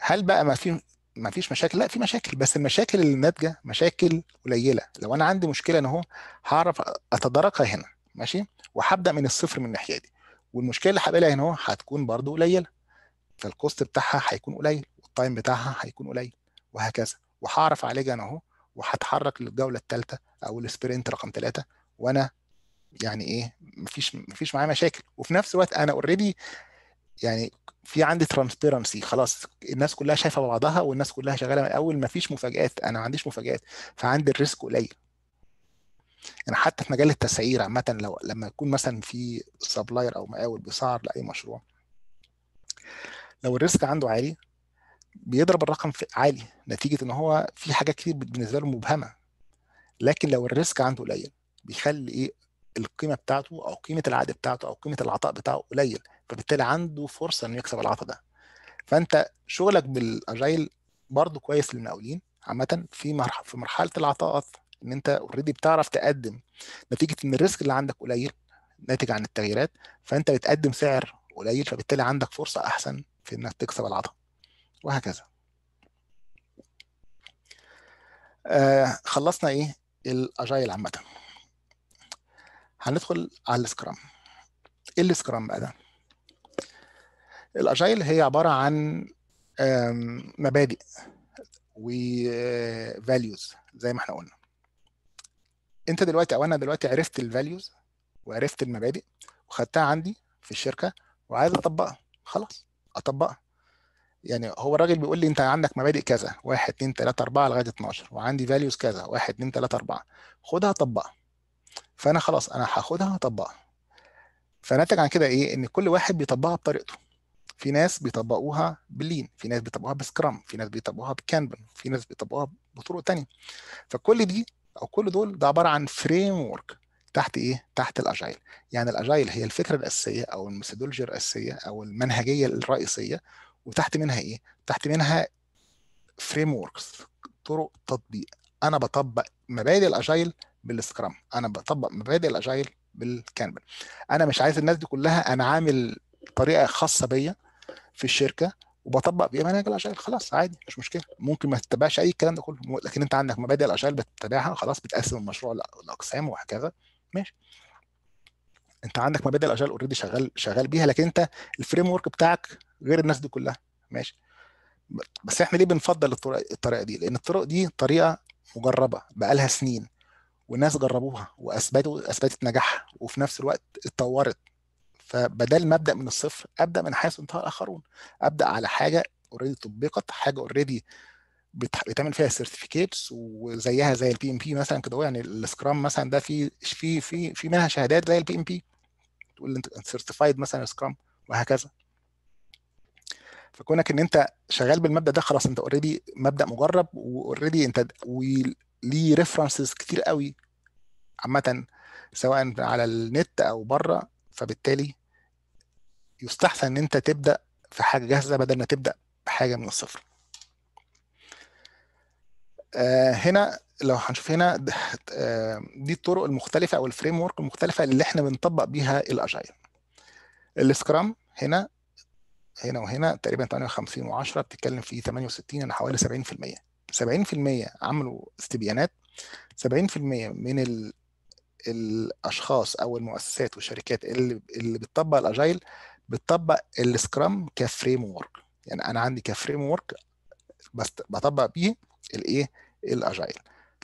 هل بقى ما في ما فيش مشاكل؟ لا في مشاكل بس المشاكل اللي ناتجة مشاكل قليلة. لو أنا عندي مشكلة ان هو هعرف أتداركها هنا ماشي؟ وهبدأ من الصفر من الناحية دي. والمشكلة اللي هقابلها هنا هو هتكون برضو قليلة. فال cost بتاعها هيكون قليل وال time بتاعها هيكون قليل وهكذا. وهعرف أعالجها أنا أهو وهتحرك للجولة الثالثه أو ال sprint رقم ثلاثة وأنا يعني إيه مفيش مفيش معايا مشاكل. وفي نفس الوقت أنا already يعني في عندي transparency خلاص الناس كلها شايفة بعضها والناس كلها شغالة من الأول مفيش مفاجآت أنا ما عنديش مفاجآت فعندي ال risk قليل. يعني حتى في مجال التسعير عامة لو لما يكون مثلا في supplier أو مقاول بيسعر لأي مشروع لو ال risk عنده عالي بيضرب الرقم عالي نتيجة إن هو في حاجات كتير بالنسبة له مبهمة. لكن لو ال risk عنده قليل بيخلي إيه القيمة بتاعته أو قيمة العقد بتاعته أو قيمة العطاء بتاعه قليل فبالتالي عنده فرصة إنه يكسب العطاء ده. فأنت شغلك بال agile برضه كويس للمقاولين. عامه في مرحله في مرحلة العطاءات إن أنت already بتعرف تقدم نتيجة إن ال risk اللي عندك قليل ناتج عن التغييرات فأنت بتقدم سعر قليل فبالتالي عندك فرصة أحسن في إنك تكسب العطاء وهكذا. آه خلصنا إيه؟ ال agile عامة. هندخل على ال scrum. إيه ال scrum بقى ده؟ ال agile هي عبارة عن مبادئ و values زي ما إحنا قلنا. أنت دلوقتي أو أنا دلوقتي عرفت ال values وعرفت المبادئ وخدتها عندي في الشركة وعايز أطبقها. خلاص أطبقها. يعني هو الراجل بيقول لي انت عندك مبادئ كذا 1 2 3 4 لغاية 12 وعندي values كذا 1 2 3 4 خدها طبقها. فأنا خلاص أنا هاخدها هطبقها. فنتج عن كده إيه؟ إن كل واحد بيطبقها بطريقته. في ناس بيطبقوها بال lean في ناس بيطبقوها ب scrum في ناس بيطبقوها ب kanban في ناس بيطبقوها بطرق تانية. فكل دي أو كل دول ده عبارة عن framework تحت إيه؟ تحت ال agile يعني ال agile هي الفكرة الأساسية أو ال methodology الأساسية أو المنهجية الرئيسية وتحت منها إيه؟ تحت منها frameworks طرق تطبيق. أنا بطبق مبادئ ال agile بال scrum. أنا بطبق مبادئ ال agile بال kanban أنا مش عايز الناس دي كلها أنا عامل طريقة خاصة بيا في الشركة وبطبق بيها منهج ال agile. خلاص عادي مش مشكلة. ممكن ما تتبعش أي الكلام ده كله. لكن أنت عندك مبادئ ال agile بتتبعها خلاص بتقسم المشروع لأقسام وهكذا. ماشي. أنت عندك مبادئ ال agile already شغال شغال بيها لكن أنت ال framework بتاعك غير الناس دي كلها. ماشي. بس إحنا ليه بنفضل الطرق الطريقة دي؟ لأن الطرق دي طريقة مجربة بقالها سنين والناس جربوها واثبتوا أثبتت نجاحها وفي نفس الوقت اتطورت. فبدل ما أبدأ من الصفر أبدأ من حيث انتهى الآخرون. أبدأ على حاجة already طبقت حاجة already بيتعمل فيها certificates وزيها زي ال PMP مثلا كده يعني ال scrum مثلا ده في في في في منها شهادات زي ال PMP تقول أنت certified مثلا scrum وهكذا. فكونك إن أنت شغال بالمبدأ ده خلاص أنت already مبدأ مجرب و already أنت وليه references كتير قوي عامه سواء على النت أو بره. فبالتالي يستحسن إن أنت تبدأ في حاجة جاهزة بدل ما تبدأ بحاجة من الصفر. آه هنا لو هنشوف هنا دي الطرق المختلفة أو ال framework المختلفة اللي إحنا بنطبق بيها ال Agile ال Scrum هنا هنا وهنا تقريبا 58 و10 بتتكلم في 68 يعني حوالي 70% 70% عملوا استبيانات. 70% من ال الأشخاص أو المؤسسات والشركات اللي اللي بتطبق ال Agile بتطبق ال Scrum ك framework. يعني أنا عندي ك framework بس بطبق بيه الإيه؟ ال Agile.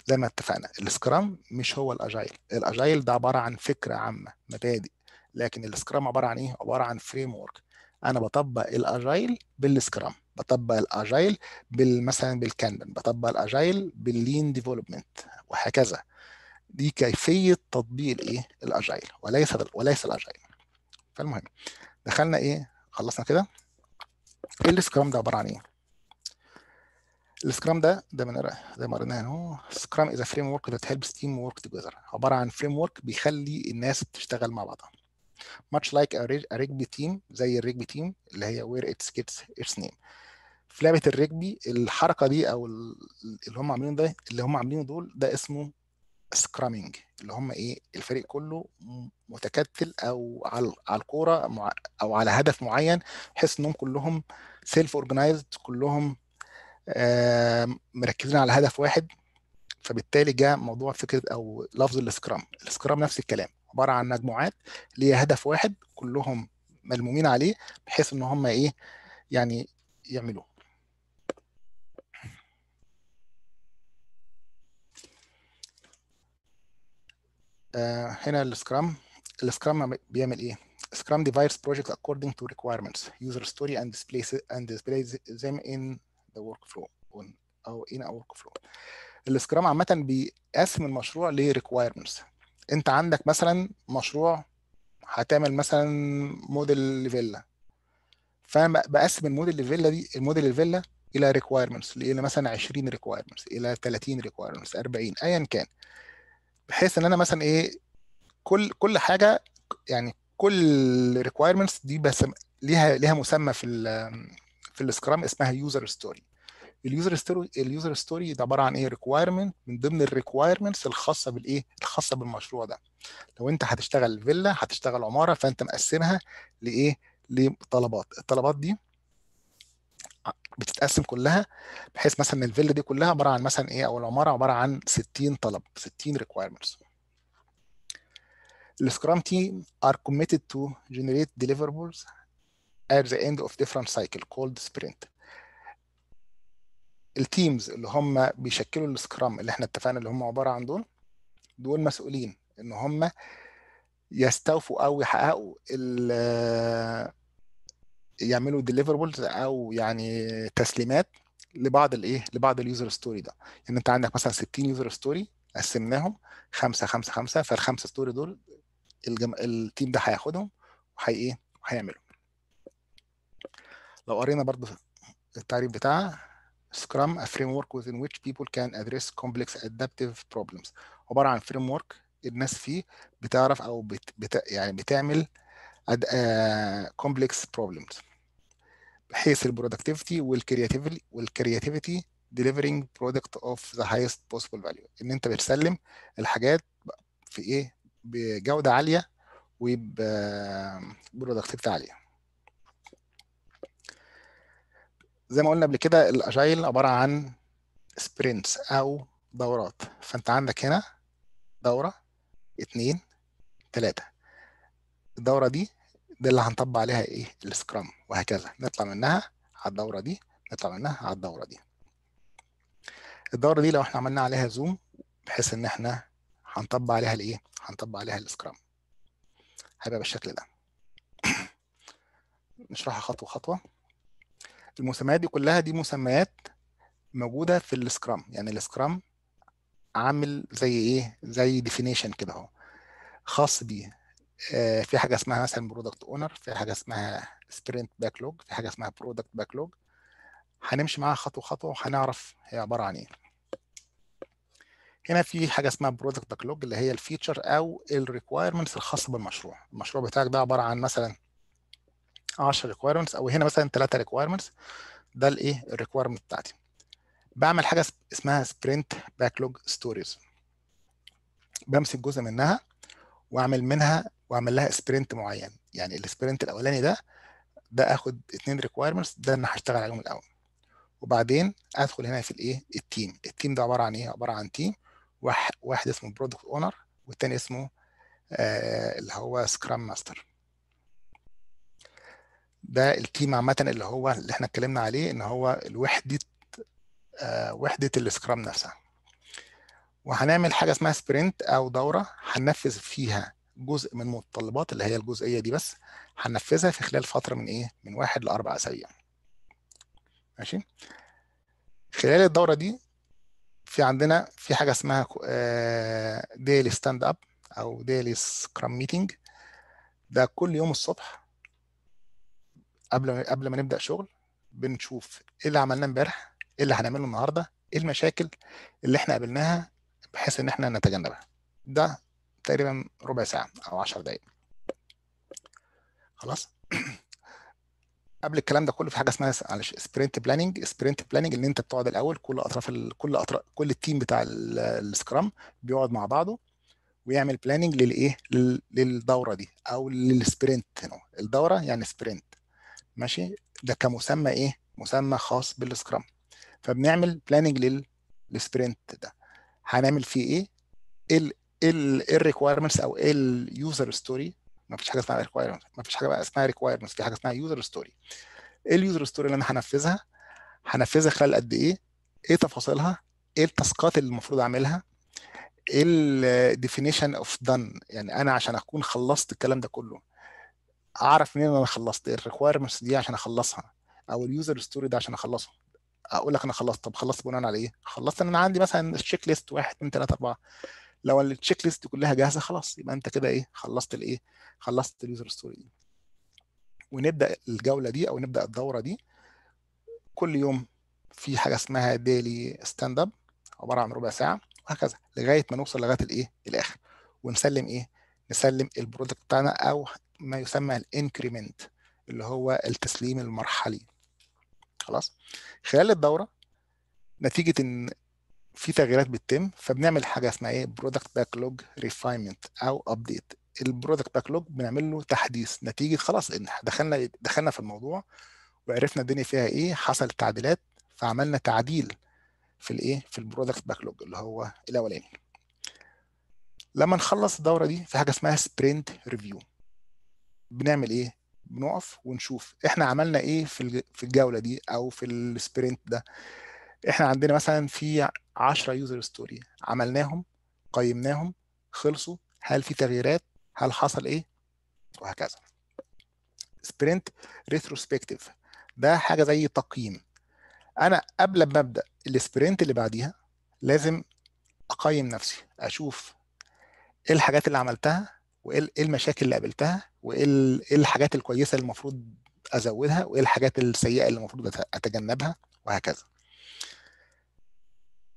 زي ما اتفقنا ال Scrum مش هو ال Agile. ال Agile ده عبارة عن فكرة عامة مبادئ. لكن ال Scrum عبارة عن إيه؟ عبارة عن framework. أنا بطبق ال Agile بال Scrum بطبق ال Agile مثلا بال Kanban بطبق ال Agile بال Lean Development وهكذا. دي كيفية تطبيق الايه ال Agile وليس وليس ال Agile فالمهم دخلنا إيه؟ خلصنا كده. ال Scrum ده عبارة عن إيه؟ ال Scrum ده ده من زي ما قلنا اهو Scrum is framework that helps team work together عبارة عن framework بيخلي الناس تشتغل مع بعضها. Much like a rugby team زي ال rugby team اللي هي where it gets its name. في لعبة الرجبي الحركة دي أو اللي هم عاملينه ده اللي هم عاملينه دول ده اسمه scrumming اللي هم إيه الفريق كله متكتل أو على على الكورة أو على هدف معين بحيث إنهم كلهم self organized كلهم مركزين على هدف واحد. فبالتالي جاء موضوع فكرة أو لفظ ال Scrum ال Scrum نفس الكلام. عبارة عن مجموعات ليها هدف واحد كلهم ملمومين عليه بحيث إن هم إيه يعني يعملوه. آه هنا السكرام. السكرام بيعمل إيه؟ سكرام divides project according to requirements. User story and displays and displays them in the workflow أو in a workflow. السكرام عامة بيقسم المشروع ل requirements. انت عندك مثلا مشروع هتعمل مثلا موديل لفيلا. فأنا بقسم الموديل لفيلا دي الموديل الفيلا إلى requirements إلى مثلا 20 ريكوايرمنتس إلى 30 ريكوايرمنتس 40 ايا كان. بحيث إن أنا مثلا إيه كل كل حاجة يعني كل requirements دي بس ليها ليها مسمى في ال في السكرام اسمها يوزر ستوري اليوزر ستوري اليوزر ستوري ده عبارة عن إيه؟ ريكوايرمنت من ضمن الريكوايرمنتس الخاصة بالإيه؟ الخاصة بالمشروع ده. لو أنت هتشتغل فيلا هتشتغل عمارة فأنت مقسمها لإيه؟ لطلبات. الطلبات دي بتتقسم كلها بحيث مثلا الفيلا دي كلها عبارة عن مثلا إيه؟ أو العمارة عبارة عن 60 طلب 60 requirements. ال Scrum team are committed to generate deliverables at the end of different cycle called sprint. ال teams اللي هم بيشكلوا ال Scrum اللي إحنا اتفقنا اللي هم عبارة عن دول دول مسؤولين إن هم يستوفوا أو يحققوا يعملوا deliverables أو يعني تسليمات لبعض الإيه لبعض ال user story ده. يعني أنت عندك مثلا 60 user story قسمناهم خمسة خمسة خمسة فالخمسة story دول الجم... ال team ده هياخدهم وهي إيه وهيعملهم. لو قرينا برضو التعريف بتاعها Scrum a framework within which people can address complex adaptive problems. عبارة عن work الناس فيه بتعرف أو بت... بت... يعني بتعمل complex problems بحيث ال productivity وال creativity وال creativity delivering product of the highest possible value. إن أنت بتسلم الحاجات في إيه؟ بجودة عالية و productivity عالية. زي ما قلنا قبل كده ال Agile عبارة عن sprints أو دورات. فأنت عندك هنا دورة اتنين تلاتة. الدورة دي دي اللي هنطبق عليها إيه؟ ال Scrum وهكذا. نطلع منها على الدورة دي نطلع منها على الدورة دي. الدورة دي لو إحنا عملنا عليها zoom بحيث إن إحنا هنطبق عليها الإيه؟ هنطبق عليها ال Scrum. هيبقى بالشكل ده. نشرحها خطوة خطوة. المسميات دي كلها دي مسميات موجودة في ال Scrum. يعني ال Scrum عامل زي إيه؟ زي definition كده أهو. خاص بيه. آه في حاجة اسمها مثلا product owner في حاجة اسمها sprint backlog في حاجة اسمها product backlog هنمشي معاها خطوة خطوة وهنعرف هي عبارة عن إيه. هنا في حاجة اسمها product backlog اللي هي ال feature أو ال requirements الخاصة بالمشروع. المشروع بتاعك ده عبارة عن مثلا 10 requirements أو هنا مثلا 3 requirements ده الإيه؟ ال requirement بتاعتي. بعمل حاجة اسمها sprint backlog stories بمسك جزء منها وأعمل منها وأعمل لها sprint معين. يعني ال sprint الأولاني ده ده آخد اثنين requirements ده أنا هشتغل عليهم الأول. وبعدين أدخل هنا في الإيه؟ ال team ال team ده عبارة عن إيه؟ عبارة عن team واحد اسمه product owner والتاني اسمه آه اللي هو Scrum master ده ال team عامة اللي هو اللي إحنا اتكلمنا عليه إن هو الوحدة آه وحدة ال Scrum نفسها. وهنعمل حاجة اسمها sprint أو دورة هننفذ فيها جزء من المتطلبات اللي هي الجزئية دي بس هننفذها في خلال فترة من إيه؟ من واحد لأربع أسابيع. ماشي؟ خلال الدورة دي في عندنا في حاجة اسمها daily stand up أو daily scrum meeting ده كل يوم الصبح قبل قبل ما نبدأ شغل بنشوف إيه اللي عملناه امبارح إيه اللي هنعمله النهارده إيه المشاكل اللي إحنا قابلناها بحيث إن إحنا نتجنبها. ده تقريبا ربع ساعة أو 10 دقائق خلاص؟ قبل الكلام ده كله في حاجة اسمها معلش sprint planning sprint planning إن أنت بتقعد الأول كل أطراف ال... كل اطراف كل ال team بتاع ال scrum بيقعد مع بعضه ويعمل planning للإيه؟ لل... للدورة دي أو لل sprint الدورة يعني sprint ماشي؟ ده كمسمى إيه؟ مسمى خاص بال scrum. فبنعمل planning لل... لل sprint ده. هنعمل فيه إيه؟ ال ال ال requirements أو ال user story ما فيش حاجة اسمها requirement ما فيش حاجة بقى اسمها requirements في حاجة اسمها user story إيه ال user story اللي أنا هنفذها هنفذها خلال قد إيه؟ إيه تفاصيلها؟ إيه ال task ات اللي المفروض أعملها؟ إيه ال definition of done يعني أنا عشان أكون خلصت الكلام ده كله. أعرف منين أنا خلصت؟ ال requirements دي عشان أخلصها أو ال user story ده عشان أخلصه. أقول لك أنا خلصت طب خلصت بناء على إيه؟ خلصت إن أنا عندي مثلا ال check list 1 2 3 4 لو ال check list كلها جاهزة خلاص يبقى أنت كده إيه؟ خلصت الإيه؟ خلصت ال user story دي. ونبدأ الجولة دي أو نبدأ الدورة دي. كل يوم في حاجة اسمها daily stand up عبارة عن ربع ساعة وهكذا لغاية ما نوصل لغاية الإيه؟ الآخر. ونسلم إيه؟ نسلم ال product بتاعنا أو ما يسمى ال increment اللي هو التسليم المرحلي. خلاص؟ خلال الدورة نتيجة إن في تغييرات بتتم فبنعمل حاجة اسمها إيه؟ product backlog refinement أو update ال product backlog بنعمل له تحديث نتيجة خلاص إن دخلنا دخلنا في الموضوع وعرفنا الدنيا فيها إيه حصلت تعديلات فعملنا تعديل في الايه في ال product backlog اللي هو الأولاني. لما نخلص الدورة دي في حاجة اسمها sprint review بنعمل إيه؟ بنقف ونشوف إحنا عملنا إيه في في الجولة دي أو في ال sprint ده. إحنا عندنا مثلا في 10 user story عملناهم قيمناهم خلصوا. هل في تغييرات؟ هل حصل إيه؟ وهكذا. sprint retrospective ده حاجة زي تقييم. أنا قبل ما أبدأ ال sprint اللي بعديها لازم أقيم نفسي أشوف إيه الحاجات اللي عملتها وإيه المشاكل اللي قابلتها وإيه الحاجات الكويسة اللي المفروض أزودها وإيه الحاجات السيئة اللي المفروض أتجنبها وهكذا.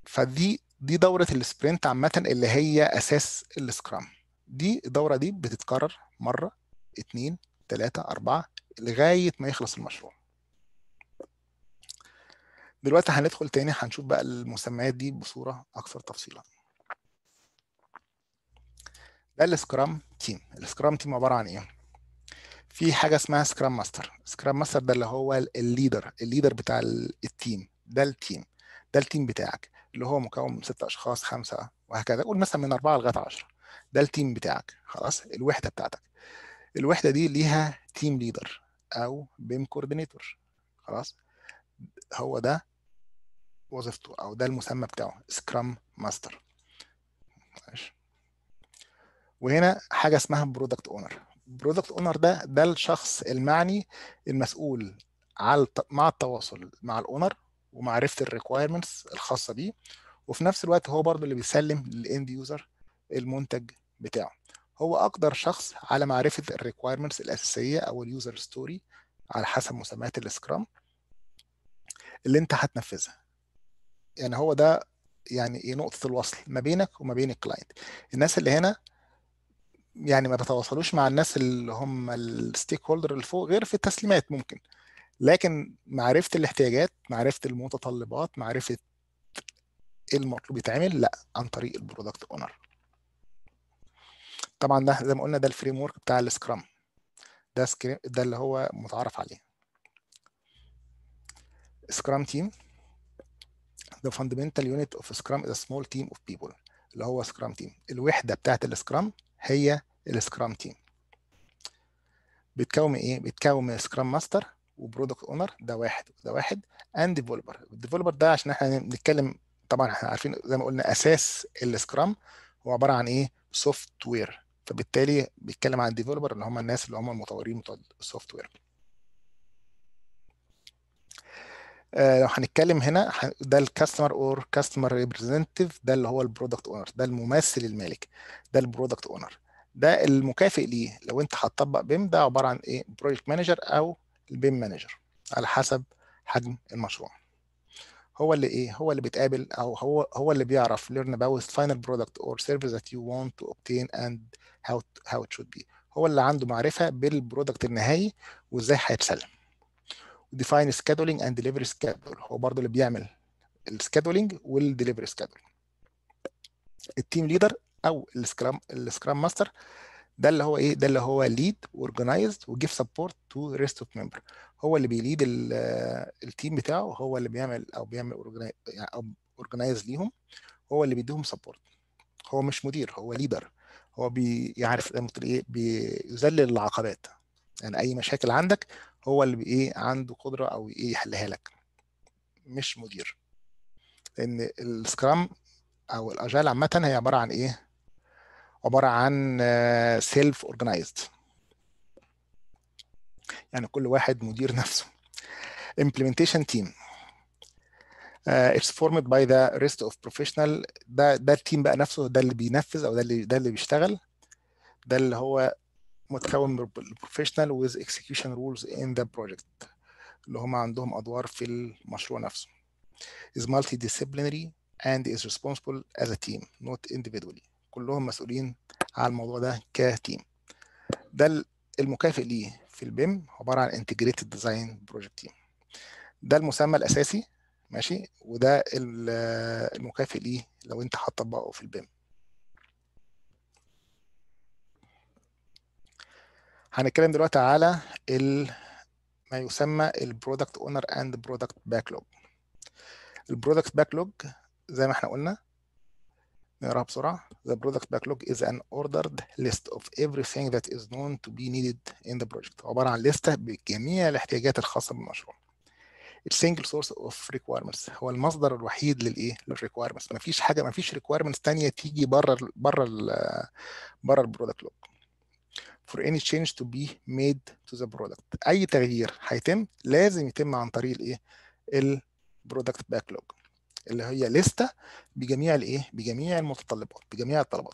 فدي دي دورة ال sprint عامة اللي هي أساس ال scrum. دي الدورة دي بتتكرر مرة اتنين تلاتة أربعة لغاية ما يخلص المشروع. دلوقتي هندخل تاني هنشوف بقى المسميات دي بصورة أكثر تفصيلا. ده ال scrum team. ال scrum team عبارة عن إيه؟ في حاجة اسمها scrum master scrum master ده اللي هو ال leader ال leader بتاع ال team ده ال team ده ال team بتاعك. اللي هو مكون من ست أشخاص خمسة وهكذا. قول مثلا من أربعة لغاية 10 ده ال team بتاعك. خلاص؟ الوحدة بتاعتك. الوحدة دي ليها team leader أو BIM coordinator خلاص؟ هو ده وظيفته أو ده المسمى بتاعه. scrum master ماشي. وهنا حاجة اسمها product owner product owner ده ده الشخص المعني المسؤول على مع التواصل مع ال owner ومعرفة ال requirements الخاصة بيه. وفي نفس الوقت هو برضه اللي بيسلم لل end user المنتج بتاعه. هو أقدر شخص على معرفة ال requirements الأساسية أو ال user story على حسب مسميات ال scrum اللي أنت هتنفذها. يعني هو ده يعني إيه نقطة الوصل ما بينك وما بين ال client الناس اللي هنا يعني ما بتواصلوش مع الناس اللي هم ال stakeholder اللي فوق غير في التسليمات ممكن. لكن معرفة الاحتياجات معرفة المتطلبات معرفة إيه المطلوب يتعمل لأ عن طريق ال product owner. طبعا ده زي ما قلنا ده ال framework بتاع ال scrum. ده scrum ده اللي هو متعارف عليه. scrum team the fundamental unit of Scrum is a small team of people. اللي هو scrum team. الوحدة بتاعت ال scrum هي ال scrum team بتكون إيه؟ بتكون scrum master و product owner ده واحد ده واحد and developer ال developer ده عشان إحنا بنتكلم طبعا إحنا عارفين زي ما قلنا أساس ال scrum هو عبارة عن إيه؟ software فبالتالي بيتكلم عن ال developer اللي هم الناس اللي هم المطورين بتوع ال software آه لو هنتكلم هنا ده ال customer or customer representative ده اللي هو ال product owner ده الممثل المالك ده ال product owner ده المكافئ ليه. لو انت هتطبق BIM ده عبارة عن إيه؟ project manager أو ال BIM manager على حسب حجم المشروع. هو اللي إيه؟ هو اللي بيتقابل أو هو هو اللي بيعرف learn about final product or service that you want to obtain and how how it should be. هو اللي عنده معرفة بال product النهائي وازاي هيتسلم. Define scheduling and delivery schedule. هو برضه اللي بيعمل ال scheduling وال delivery schedule ال team leader أو ال scrum ال Scrum Master ده اللي هو إيه؟ ده اللي هو lead organized و give support to rest of member هو اللي بي lead ال team بتاعه هو اللي بيعمل أو بيعمل يعني أو ليهم هو اللي بيديهم support هو مش مدير هو leader هو بيعرف إيه؟ بيذلل العقبات. يعني أي مشاكل عندك هو اللي إيه عنده قدرة أو إيه يحلها لك. مش مدير. لأن ال scrum أو ال agile عامة هي عبارة عن إيه؟ عبارة عن self organized يعني كل واحد مدير نفسه. Implementation team. uh, it's formed by the rest of professional. ده ده ال team بقى نفسه ده اللي بينفذ أو ده اللي ده اللي بيشتغل. ده اللي هو متكون professional with execution rules in the project اللي هم عندهم أدوار في المشروع نفسه. Is multidisciplinary and is responsible as a team not individually. كلهم مسؤولين على الموضوع ده ك team ده المكافئ ليه في ال BIM عبارة عن integrated design project team ده المسمى الأساسي ماشي؟ وده المكافئ ليه لو أنت هتطبقه في ال BIM. هنتكلم دلوقتي على ال ما يسمى ال product owner and product backlog ال product backlog زي ما إحنا قلنا نقراها بسرعة. The product backlog is an ordered list of everything that is known to be needed in the project. عبارة عن list ة بجميع الاحتياجات الخاصة بالمشروع. ال single source of requirements هو المصدر الوحيد للإيه؟ لل requirements مفيش حاجة مفيش requirements ثانية تيجي بره بره بره ال product log for any change to be made to the product. أي تغيير هيتم لازم يتم عن طريق الإيه؟ ال product backlog اللي هي list ة بجميع الإيه؟ بجميع المتطلبات بجميع الطلبات.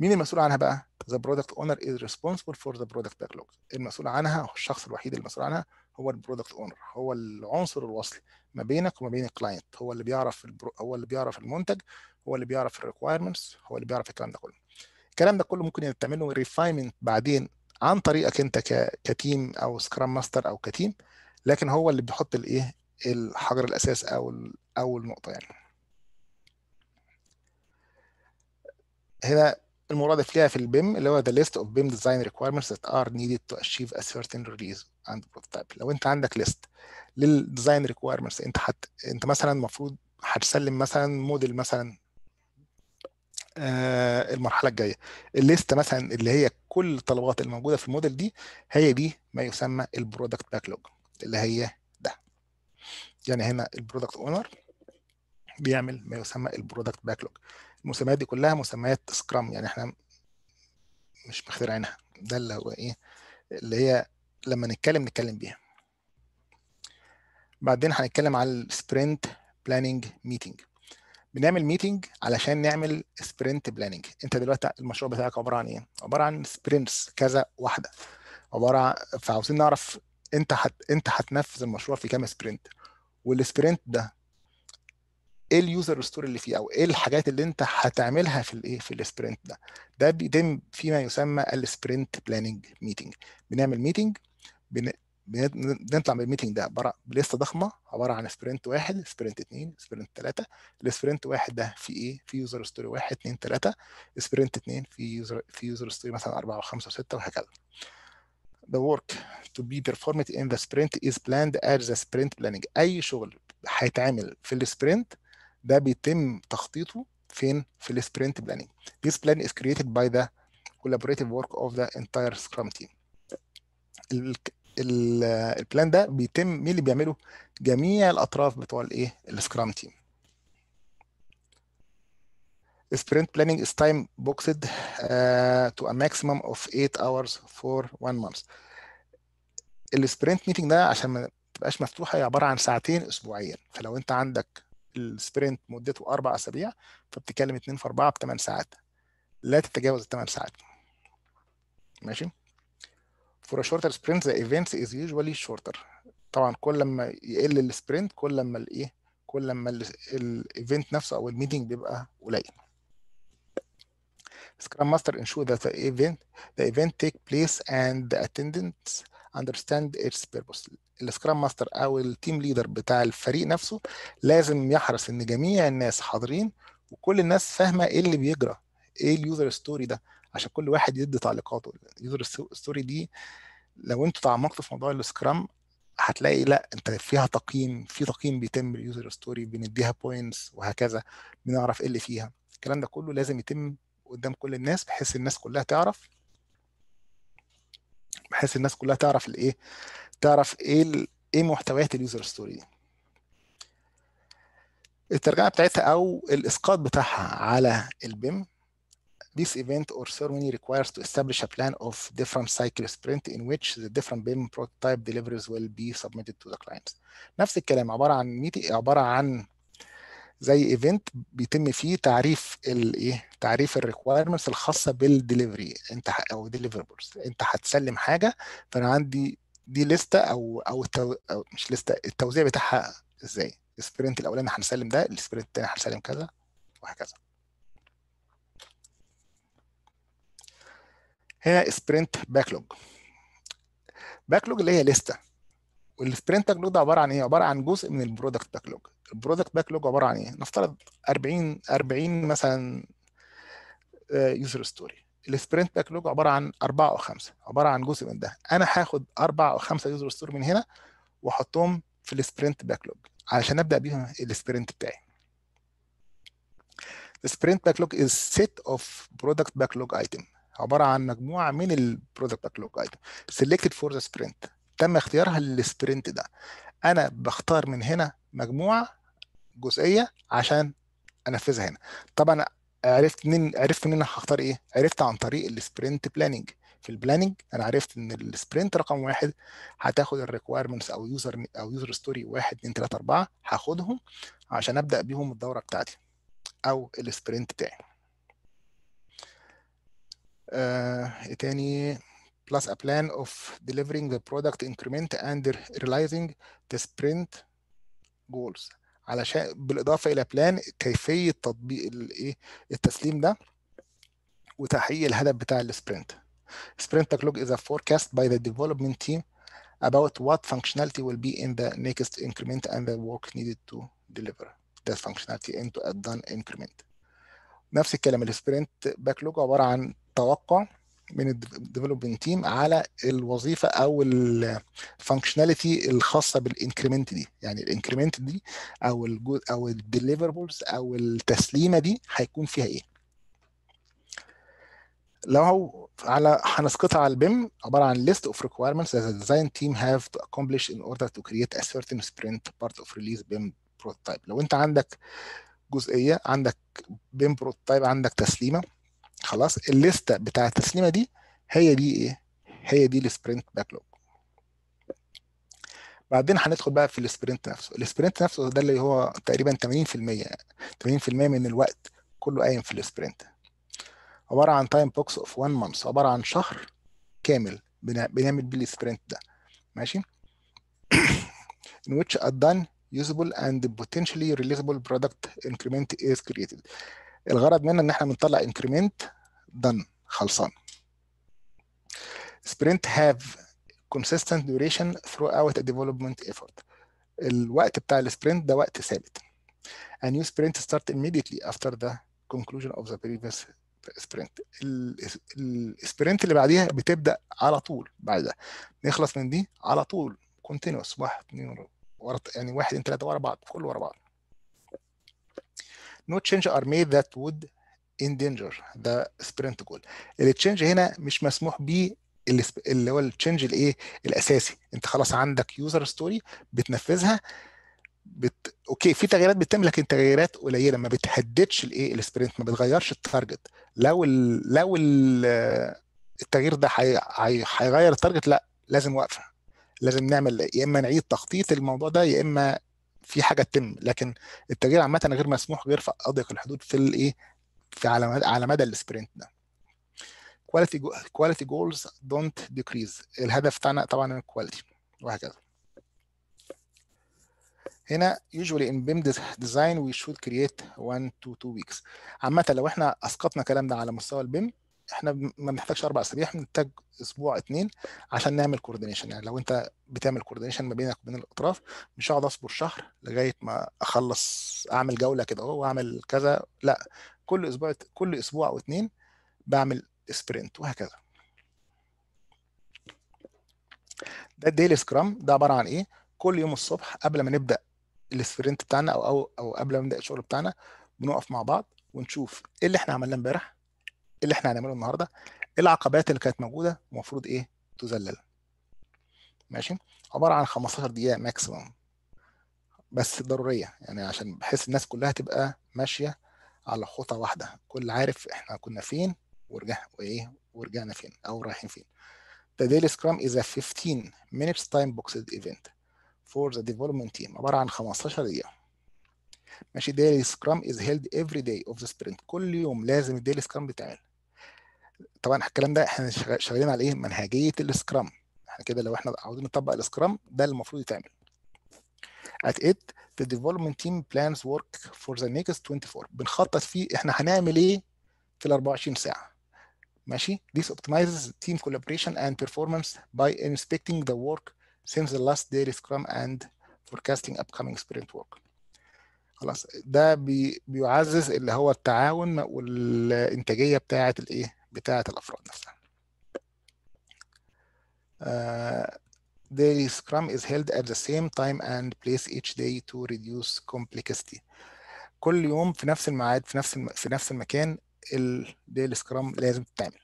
مين المسؤول عنها بقى؟ the product owner is responsible for the product backlog. المسؤول عنها هو الشخص الوحيد المسؤول عنها هو ال product owner هو العنصر الوصلي ما بينك وما بين ال client هو اللي بيعرف البرو... هو اللي بيعرف المنتج هو اللي بيعرف ال requirements هو اللي بيعرف الكلام ده كله. الكلام ده كله ممكن تعمل له refinement بعدين عن طريقك انت. ك team أو Scrum Master أو ك team لكن هو اللي بيحط الايه الحجر الأساس أو. اول نقطه يعني هنا المرادف ليها في ال BIM اللي هو the list of BIM design requirements that are needed to achieve a certain release and prototype لو انت عندك list لل design requirements انت حت... انت مثلا المفروض هتسلم مثلا موديل مثلا المرحلة الجاية. ال list مثلا اللي هي كل الطلبات الموجوده في الموديل دي هي دي ما يسمى ال product backlog اللي هي ده. يعني هنا ال product owner بيعمل ما يسمى ال product backlog المسميات دي كلها مسميات scrum يعني إحنا مش مخترعينها ده اللي هو إيه؟ اللي هي لما نتكلم نتكلم بيها. بعدين هنتكلم على ال sprint planning meeting بنعمل meeting علشان نعمل sprint planning انت دلوقتي المشروع بتاعك عبارة عن إيه؟ عبارة عن sprints كذا واحدة. عبارة عن فعاوزين نعرف انت هت... انت هتنفذ المشروع في كام sprint وال sprint ده إيه ال user story اللي فيه؟ أو إيه الحاجات اللي انت هتعملها في الايه في ال sprint ده؟ ده بيتم فيما يسمى ال sprint planning meeting بنعمل meeting بن... بنطلع من ال meeting ده عباره ب list ة ضخمة عبارة عن sprint واحد sprint اثنين sprint ثلاثة ال sprint واحد ده في إيه؟ في user story واحد اثنين ثلاثة sprint اثنين في user في user story مثلا أربعة وخمسه وسته وهكذا. The work to be performed in the sprint is planned as the sprint planning. أي شغل هيتعمل في ال sprint ده بيتم تخطيطه فين؟ في ال sprint planning this plan is created by the collaborative work of the entire scrum team. ال plan ده بيتم مين اللي بيعمله؟ جميع الأطراف بتوع الايه ال scrum team sprint planning is time boxed uh, to a maximum of 8 hours for one month. ال sprint meeting ده عشان ما تبقاش مفتوحة هي عبارة عن ساعتين اسبوعيا. فلو أنت عندك ال sprint مدته أربع أسابيع فبتتكلم 2 في 4 ب 8 ساعات. لا تتجاوز 8 ساعات. ماشي؟ For a shorter sprint the event is usually shorter. طبعا كل ما يقل ال sprint كل ما الايه كل ما ال event نفسه أو ال meeting بيبقى قليل. Scrum Master ensure that the event the event take place and the attendants understand its purpose. ال Scrum Master أو ال team leader بتاع الفريق نفسه لازم يحرص إن جميع الناس حاضرين وكل الناس فاهمة إيه اللي بيجرى إيه ال user story ده. عشان كل واحد يدي تعليقاته. ال user story دي لو أنتوا تعمقتوا في موضوع ال scrum هتلاقي لا انت فيها تقييم في تقييم بيتم ال user story بنديها points وهكذا بنعرف إيه اللي فيها. الكلام ده كله لازم يتم قدام كل الناس بحيث الناس كلها تعرف. بحيث الناس كلها تعرف الإيه تعرف إيه. إيه محتويات ال user story دي الترجمة بتاعتها أو الإسقاط بتاعها على ال BIM This event or ceremony requires to establish a plan of different cycle sprint in which the different BIM prototype deliveries will be submitted to the clients. نفس الكلام عبارة عن meeting عبارة عن زي event بيتم فيه تعريف الايه تعريف ال requirements الخاصة بالدليفري أنت أو deliverables أنت هتسلم حاجة فأنا عندي دي لستة أو أو, التو... أو مش لستة التوزيع بتاعها إزاي؟ ال sprint الأولاني هنسلم ده ال sprint الثاني هنسلم كذا وهكذا. هنا sprint backlog backlog اللي هي لسته وال sprint backlog ده عبارة عن إيه؟ عبارة عن جزء من ال product backlog ال product backlog عبارة عن إيه؟ نفترض 40 40 مثلا user story ال sprint backlog عبارة عن أربعة أو خمسة. عبارة عن جزء من ده. أنا هاخد أربعة أو خمسة user story من هنا وأحطهم في ال sprint backlog علشان أبدأ بيهم ال sprint بتاعي. ال sprint backlog is set of product backlog item. عبارة عن مجموعة من ال product backlog item selected for the sprint. تم اختيارها لل sprint ده. أنا بختار من هنا مجموعة جزئية عشان أنفذها هنا. طبعا عرفت منين عرفت منين هختار إيه؟ عرفت عن طريق ال sprint planning في ال planning أنا عرفت إن ال sprint رقم واحد هتاخد ال requirements أو user أو user story 1 2 3 4 هاخدهم عشان أبدأ بيهم الدورة بتاعتي أو ال sprint بتاعي. تاني plus a plan of delivering the product increment and realizing the sprint goals علشان بالاضافه الى بلان كيفيه تطبيق الايه التسليم ده وتحقيق الهدف بتاع السبرنت sprint backlog is a forecast by the development team about what functionality will be in the next increment and the work needed to deliver that functionality into a done increment نفس الكلام السبرنت باكلوج عبارة عن توقع من ال development team على الوظيفة أو ال functionality الخاصة بال increment دي. يعني ال increment دي أو الجو أو ال deliverables أو التسليمة دي هيكون فيها إيه. لو على هنسقطها على ال BIM عبارة عن list of requirements that the design team have to accomplish in order to create a certain sprint part of release prototype. لو أنت عندك جزئية عندك BIM prototype عندك تسليمة. خلاص الليستة بتاع التسليمة دي هي دي إيه؟ هي دي ال sprint backlog بعدين هندخل بقى في ال sprint نفسه. ال sprint نفسه ده اللي هو تقريبا 80% 80% من الوقت كله قايم في ال sprint. عبارة عن time box of 1 month عبارة عن شهر كامل بنعمل بيه ال sprint ده. ماشي؟ in which a done usable and potentially releasable product increment is created الغرض منها ان إحنا بنطلع increment done خلصان sprint have consistent duration throughout a development effort الوقت بتاع السبرنت ده وقت ثابت a new sprint start immediately after the conclusion of the previous sprint السبرنت اللي بعديها بتبدا على طول بعد ده نخلص من دي على طول continuous واحد اثنين ورا يعني واحد اثنين ثلاثة ورا بعض كله ورا بعض. No change are made that would endanger the sprint goal. ال change هنا مش مسموح بيه اللي هو التشينج الايه؟ الأساسي. انت خلاص عندك user story بتنفذها بت... okay في تغييرات بتتم لكن تغييرات قليلة. ما بتهددش الايه؟ ال sprint ما بتغيرش ال target لو ال... لو ال... التغيير ده هيغير حي... ال target لا لازم وقفه لازم نعمل يا إما نعيد تخطيط الموضوع ده يا إما في حاجة تتم. لكن التغيير عامة غير مسموح غير في أضيق الحدود في الايه في على مدى على مدى ال sprint ده. Quality quality goals don't decrease. الهدف بتاعنا طبعا ال quality وهكذا. هنا usually in BIM design we should create 1 to 2 weeks. عامة لو إحنا أسقطنا الكلام ده على مستوى ال BIM إحنا ما بنحتاجش أربع أسابيع بنحتاج أسبوع اتنين عشان نعمل coordination يعني لو أنت بتعمل coordination ما بينك وبين الأطراف مش هقعد أصبر شهر لغاية ما أخلص أعمل جولة كده أهو وأعمل كذا. لا كل أسبوع كل أسبوع أو اتنين بعمل sprint وهكذا. ده ال daily scrum ده عبارة عن إيه؟ كل يوم الصبح قبل ما نبدأ ال sprint بتاعنا أو أو أو قبل ما نبدأ الشغل بتاعنا بنقف مع بعض ونشوف إيه اللي إحنا عملناه امبارح اللي إحنا هنعمله النهارده العقبات اللي كانت موجودة المفروض إيه؟ تذلل. ماشي؟ عبارة عن 15 دقيقة maximum بس ضرورية يعني عشان بحيث الناس كلها تبقى ماشية على خطى واحدة. كل عارف إحنا كنا فين ورجعنا وإيه ورجعنا فين أو رايحين فين. The daily scrum is a 15 minutes time boxed event for the development team. عبارة عن 15 دقيقة. ماشي؟ daily scrum is held every day of the sprint. كل يوم لازم الديلي سكرام بيتعمل. طبعا الكلام ده إحنا شغالين على إيه؟ منهجية السكرام. إحنا كده لو إحنا عاوزين نطبق السكرام ده المفروض يتعمل. At it the development team plans work for the next 24 بنخطط فيه إحنا هنعمل إيه في ال 24 ساعة. ماشي؟ This optimizes team collaboration and performance by inspecting the work since the last daily scrum and forecasting upcoming sprint work. خلاص ده بي بيعزز اللي هو التعاون والإنتاجية بتاعة الإيه بتاعة الأفراد نفسها. daily scrum is held at the same time and place each day to reduce complexity. كل يوم في نفس الميعاد في نفس. في نفس المكان الديلي سكرام لازم تتعمل.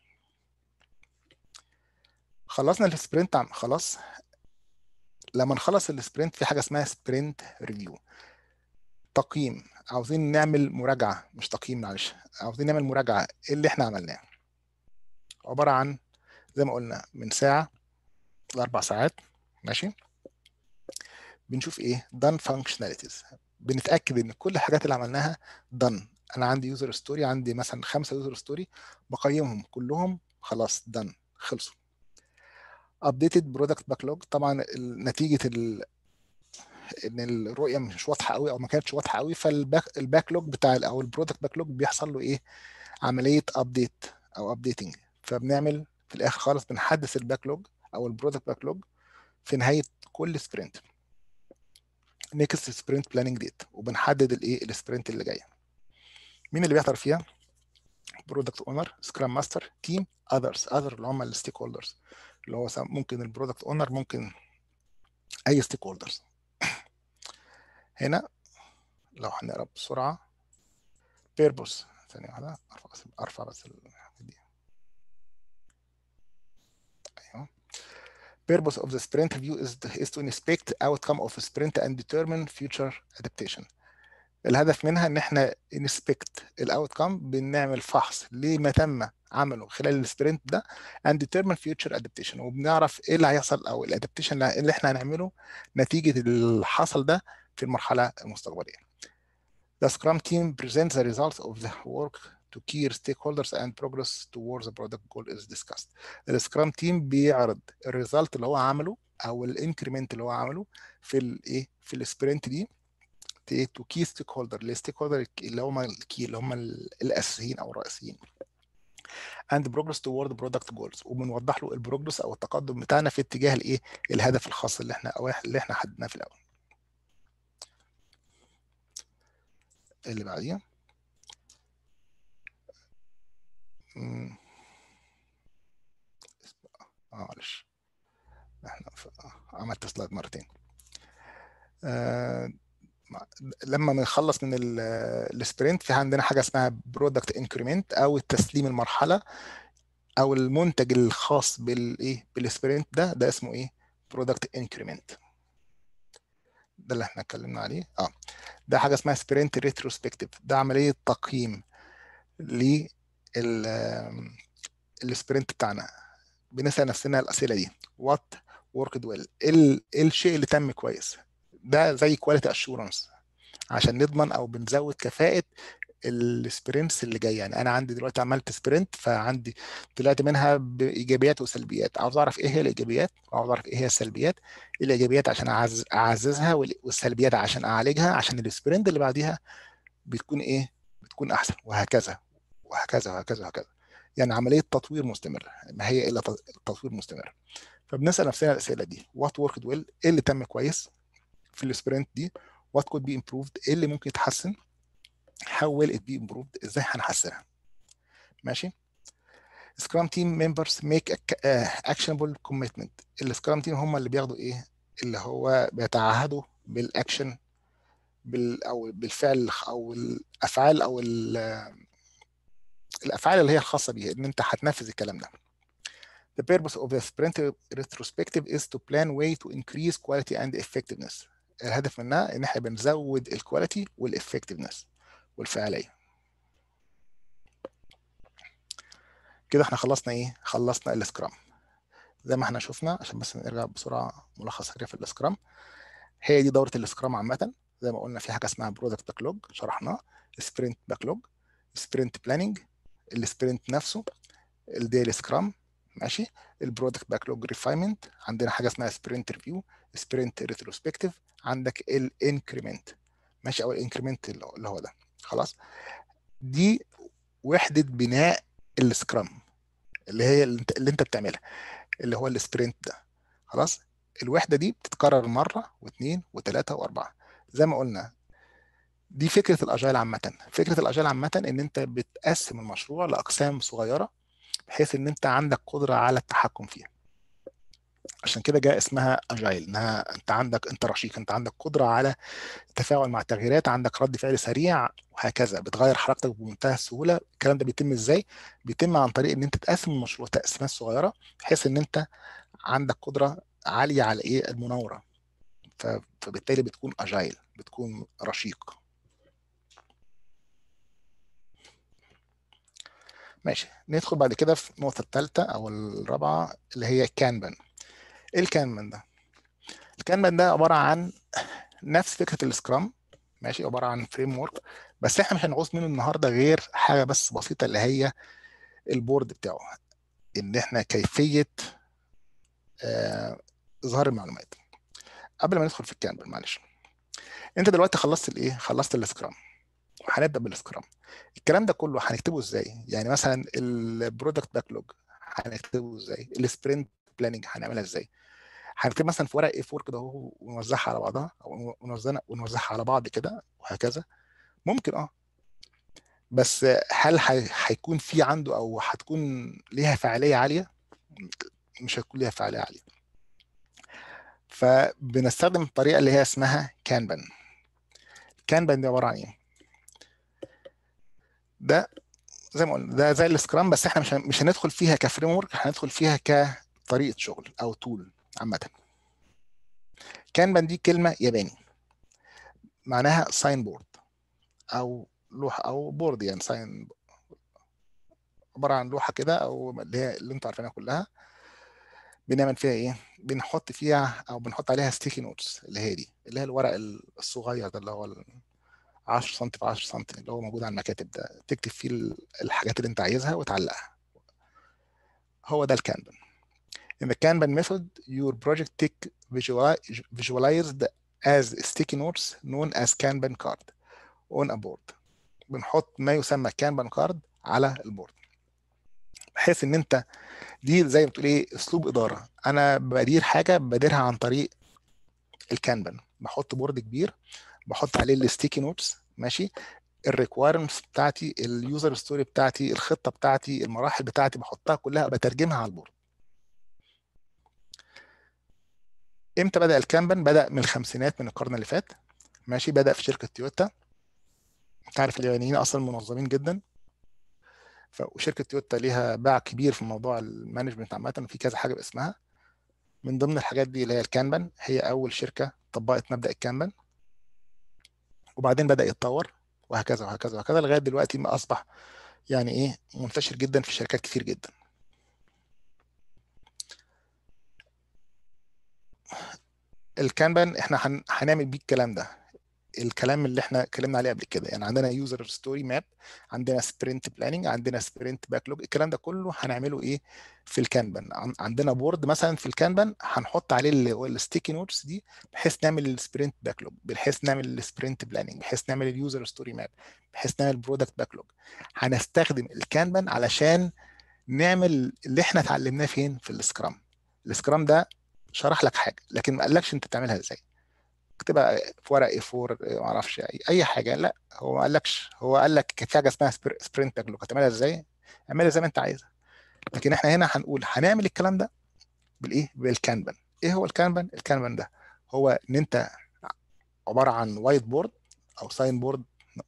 خلصنا ال sprint عم خلاص. لما نخلص السبرنت في حاجة اسمها sprint review تقييم. عاوزين نعمل مراجعة مش تقييم معلش. عاوزين نعمل مراجعة. إيه اللي إحنا عملناه؟ عبارة عن زي ما قلنا من ساعة لاربع ساعات ماشي؟ بنشوف إيه؟ done functionalities. بنتأكد إن كل الحاجات اللي عملناها done. أنا عندي user story عندي مثلا خمسة user story بقيمهم كلهم خلاص done خلصوا. updated product backlog. طبعا نتيجة ال... إن الرؤية مش واضحة قوي أو ما كانتش واضحة قوي فال backlog بتاع أو ال product backlog بيحصل له إيه؟ عملية update أو updating فبنعمل في الآخر خالص بنحدث ال backlog أو ال product backlog في نهاية كل sprint next sprint planning date وبنحدد الايه ال sprint اللي جاية. مين اللي بيحضر فيها؟ product owner scrum master team others other اللي هم ال stakeholders اللي هو ممكن ال product owner ممكن أي stakeholders هنا لو هنقرأ بسرعة purpose ثانية واحدة أرفع بس أرفع بس دي أيوه purpose of the sprint review is, is to inspect outcome of sprint and determine future adaptation الهدف منها ان إحنا inspect ال outcome بنعمل فحص لما تم عمله خلال ال sprint ده and determine future adaptation وبنعرف إيه اللي هيحصل أو ال adaptation اللي إحنا هنعمله نتيجه اللي حصل ده في المرحله المستقبليه. The Scrum team presents the results of the work to key stakeholders and progress towards the product goal is discussed. ال scrum team بيعرض ال result اللي هو عمله أو ال increment اللي هو عمله في الايه في ال sprint دي to key stakeholder ال stakeholder اللي هم ال key اللي هم الأساسيين أو الرئيسيين. And progress toward product goals. وبنوضح له ال progress أو التقدم بتاعنا في اتجاه الايه الهدف الخاص اللي إحنا أو اللي إحنا حددناه في الأول. اللي بعديها. آه معلش. إحنا عملت slide مرتين. آه لما بنخلص من ال sprint في عندنا حاجة اسمها product increment أو التسليم المرحلة أو المنتج الخاص بالايه بال sprint ده. ده اسمه إيه؟ product increment ده اللي إحنا اتكلمنا عليه. آه. ده حاجة اسمها sprint retrospective ده عملية تقييم ال sprint بتاعنا. بنسأل نفسنا الأسئلة دي. what worked well إيه الشيء اللي تم كويس؟ ده زي quality assurance عشان نضمن أو بنزود كفاءة ال sprints اللي جاية. يعني أنا عندي دلوقتي عملت sprint فعندي طلعت منها بإيجابيات وسلبيات. عاوز أعرف إيه هي الإيجابيات؟ وعاوز أعرف إيه هي السلبيات؟ الإيجابيات عشان أعزز أعززها والسلبيات عشان أعالجها عشان ال sprint اللي بعديها بتكون إيه؟ بتكون أحسن وهكذا. وهكذا وهكذا وهكذا. يعني عملية تطوير مستمر ما هي إلا تطوير مستمر. فبنسأل نفسنا الأسئلة دي. What worked well إيه اللي تم كويس في ال sprint دي؟ What could be improved إيه اللي ممكن يتحسن؟ How will it be improved إزاي هنحسنها؟ ماشي؟ Members make a, uh, actionable commitment. ال scrum team هم اللي بياخدوا إيه؟ اللي هو بيتعهدوا بالاكشن بال أو بالفعل أو الأفعال أو الأفعال اللي هي الخاصة بيها إن أنت هتنفذ الكلام ده. The purpose of the sprint retrospective is to plan way to increase quality and effectiveness. الهدف منها إن إحنا بنزود ال quality وال effectiveness والفعالية. كده إحنا خلصنا إيه؟ خلصنا ال scrum زي ما إحنا شفنا عشان بس نرجع بسرعة ملخص سريع في ال scrum هي دي دورة ال scrum عامة. زي ما قلنا في حاجة اسمها product backlog شرحناه sprint backlog sprint planning ال sprint نفسه ال daily scrum ماشي؟ ال product backlog refinement عندنا حاجة اسمها sprint review sprint retrospective عندك ال increment ماشي؟ أو ال increment اللي هو ده خلاص؟ دي وحدة بناء ال scrum اللي هي اللي انت, اللي انت بتعملها اللي هو السبرنت ده خلاص؟ الوحدة دي بتتكرر مرة واثنين وثلاثه وأربعة زي ما قلنا دي فكرة الاجايل عامة. فكرة الاجايل عامة إن أنت بتقسم المشروع لأقسام صغيرة بحيث إن أنت عندك قدرة على التحكم فيها. عشان كده جاء اسمها اجايل إنها أنت عندك أنت رشيق أنت عندك قدرة على التفاعل مع التغييرات عندك رد فعل سريع وهكذا بتغير حركتك بمنتهى السهولة. الكلام ده بيتم إزاي؟ بيتم عن طريق إن أنت تقسم المشروع تقسيمات صغيرة بحيث إن أنت عندك قدرة عالية على إيه؟ المناورة. فبالتالي بتكون agile بتكون رشيق. ماشي. ندخل بعد كده في النقطة الثالثه أو الرابعة اللي هي Kanban إيه ال Kanban ده؟ ال Kanban ده عبارة عن نفس فكرة ال scrum ماشي عبارة عن framework بس إحنا مش هنعوز منه النهارده غير حاجة بس بسيطة اللي هي ال board بتاعه إن إحنا كيفية آه اظهار المعلومات. قبل ما ندخل في ال Kanban معلش. أنت دلوقتي خلصت الإيه؟ خلصت ال scrum هنبدأ بال scrum الكلام ده كله هنكتبه إزاي؟ يعني مثلا ال product backlog هنكتبه إزاي؟ ال sprint planning هنعملها إزاي؟ هنكتب مثلا في ورق A4 كده أهو ونوزعها على بعضها أو ونوزعها على بعض كده وهكذا. ممكن آه. بس هل هيكون في عنده أو هتكون ليها فاعليه عالية؟ مش هتكون ليها فاعليه عالية. فبنستخدم الطريقة اللي هي اسمها كانبان كانبان دي عبارة عن إيه؟ ده زي ما قلنا ده زي السكرام بس إحنا مش مش هندخل فيها كفريم ورك هندخل فيها كطريقة شغل أو تول عامة. Kanban دي كلمة ياباني معناها sign board أو لوحة أو board يعني sign عبارة عن لوحة كده أو اللي هي اللي أنتوا عارفينها كلها. بنعمل فيها إيه؟ بنحط فيها أو بنحط عليها sticky notes اللي هي دي اللي هي الورق الصغير ده اللي هو 10 سم في 10 سم اللي هو موجود على المكاتب ده تكتب فيه الحاجات اللي انت عايزها وتعلقها. هو ده ال Kanban In the Kanban method, your project take visualized as sticky notes known as Kanban card on a board. بنحط ما يسمى Kanban card على ال board. بحيث إن أنت دي زي ما بتقول إيه أسلوب إدارة. أنا بدير حاجة بديرها عن طريق ال Kanban بحط board كبير بحط عليه ال sticky notes ماشي؟ ال requirements بتاعتي ال user story بتاعتي الخطة بتاعتي المراحل بتاعتي بحطها كلها بترجمها على ال board. إمتى بدأ ال Kanban بدأ من الخمسينات من القرن اللي فات ماشي؟ بدأ في شركة تويوتا. انت عارف اليابانيين أصلا منظمين جدا. وشركة تويوتا ليها باع كبير في موضوع ال management عامة وفي كذا حاجة باسمها. من ضمن الحاجات دي اللي هي ال Kanban هي أول شركة طبقت مبدأ ال Kanban وبعدين بدأ يتطور وهكذا وهكذا وهكذا لغاية دلوقتي ما أصبح يعني إيه منتشر جدا في شركات كتير جدا. ال Kanban إحنا هنعمل بيه الكلام ده. الكلام اللي إحنا اتكلمنا عليه قبل كده. يعني عندنا user story map عندنا sprint planning عندنا sprint backlog الكلام ده كله هنعمله إيه؟ في ال Kanban عندنا board مثلا في ال Kanban هنحط عليه ال sticky notes دي بحيث نعمل ال sprint backlog بحيث نعمل ال sprint planning بحيث نعمل ال user story map بحيث نعمل product backlog هنستخدم ال Kanban علشان نعمل اللي إحنا اتعلمناه فين؟ في ال Scrum ال Scrum ده شرح لك حاجة لكن ما قالكش أنت تعملها إزاي. اكتبها في ورق A4 ما أعرفش أي حاجة. لا هو ما قالكش. هو قال لك في حاجة اسمها sprint backlog هتعملها إزاي؟ اعملها زي ما أنت عايزها. لكن إحنا هنا هنقول هنعمل الكلام ده بالإيه؟ بال Kanban. إيه هو ال Kanban؟ ال Kanban ده هو إن أنت عبارة عن white board أو sign board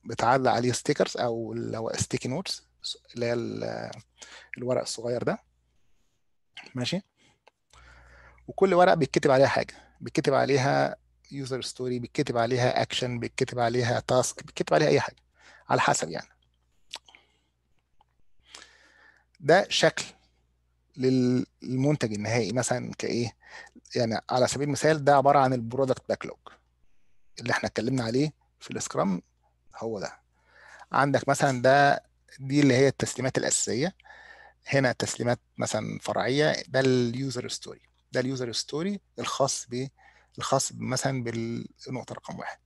بتعلق عليه stickers أو اللي هو sticky notes اللي هي الورق الصغير ده. ماشي؟ وكل ورقة بيتكتب عليها حاجة. بيتكتب عليها user story بيتكتب عليها اكشن بيتكتب عليها task بيتكتب عليها أي حاجة. على حسب يعني. ده شكل للمنتج النهائي. مثلا كإيه؟ يعني على سبيل المثال ده عبارة عن ال product backlog اللي إحنا اتكلمنا عليه في ال Scrum هو ده. عندك مثلا ده دي اللي هي التسليمات الأساسية. هنا تسليمات مثلا فرعية. ده ال user story ده ال user story الخاص ب الخاص مثلا بالنقطة رقم واحد.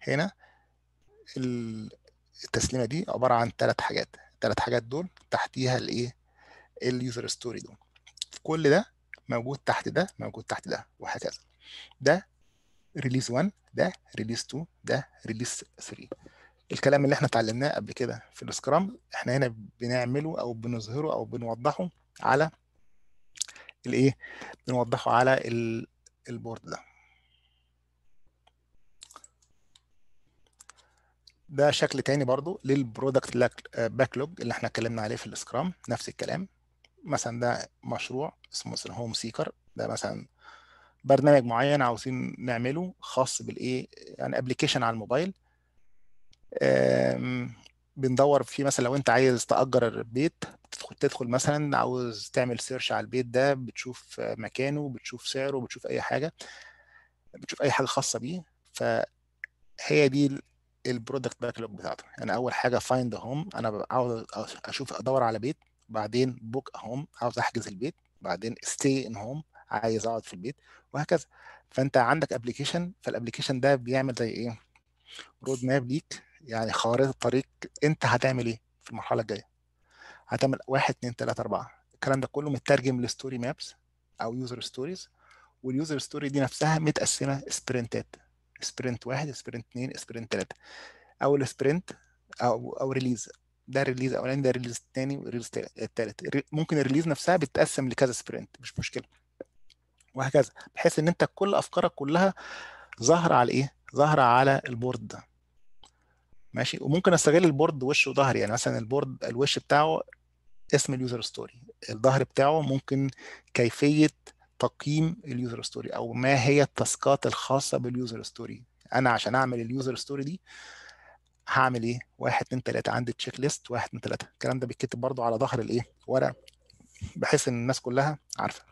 هنا التسليمة دي عبارة عن ثلاث حاجات. الثلاث حاجات دول تحتيها الإيه؟ ال user story دول. كل ده موجود تحت ده موجود تحت ده وهكذا. ده release 1 ده release 2 ده release 3 الكلام اللي إحنا اتعلمناه قبل كده في ال Scrum إحنا هنا بنعمله أو بنظهره أو بنوضحه على الإيه؟ بنوضحه على ال- board ده. ده شكل تاني برضو لل product backlog اللي إحنا اتكلمنا عليه في ال Scrum نفس الكلام. مثلا ده مشروع اسمه مثلا home seeker ده مثلا برنامج معين عاوزين نعمله خاص بالإيه؟ يعني application على الموبايل. بندور فيه مثلا لو انت عايز تأجر البيت تدخل تدخل مثلا عاوز تعمل search على البيت ده بتشوف مكانه بتشوف سعره بتشوف أي حاجة بتشوف أي حاجة خاصة بيه. فهي دي ال product backlog بتاعته. يعني أول حاجة find home أنا عاوز أشوف أدور على بيت بعدين book home عاوز أحجز البيت بعدين stay in home عايز أقعد في البيت وهكذا. فأنت عندك application فال application ده بيعمل زي إيه؟ road map ليك يعني خارطة طريق أنت هتعمل إيه في المرحلة الجاية. هتعمل واحد اتنين تلاتة أربعة. الكلام ده كله مترجم ل story maps أو user stories وال user story دي نفسها متقسمة sprint ات sprint واحد sprint اتنين sprint تلاتة. أول sprint أو أو release ده release أولاني ده release تاني و release التالت ممكن ال release نفسها بتتقسم لكذا sprint مش مشكلة. وهكذا. بحيث إن أنت كل أفكارك كلها ظاهرة على إيه؟ ظاهرة على ال board ده. ماشي؟ وممكن أستغل ال board وش وظهر يعني مثلا ال board الوش بتاعه اسم ال user story الظهر بتاعه ممكن كيفية تقييم ال user story أو ما هي ال task ات الخاصة بال user story. أنا عشان أعمل ال user story دي هعمل إيه؟ واحد اتنين تلاتة عندي check list واحد اتنين تلاتة. الكلام ده بيتكتب برضو على ظهر الإيه؟ ورقة بحيث إن الناس كلها عارفة.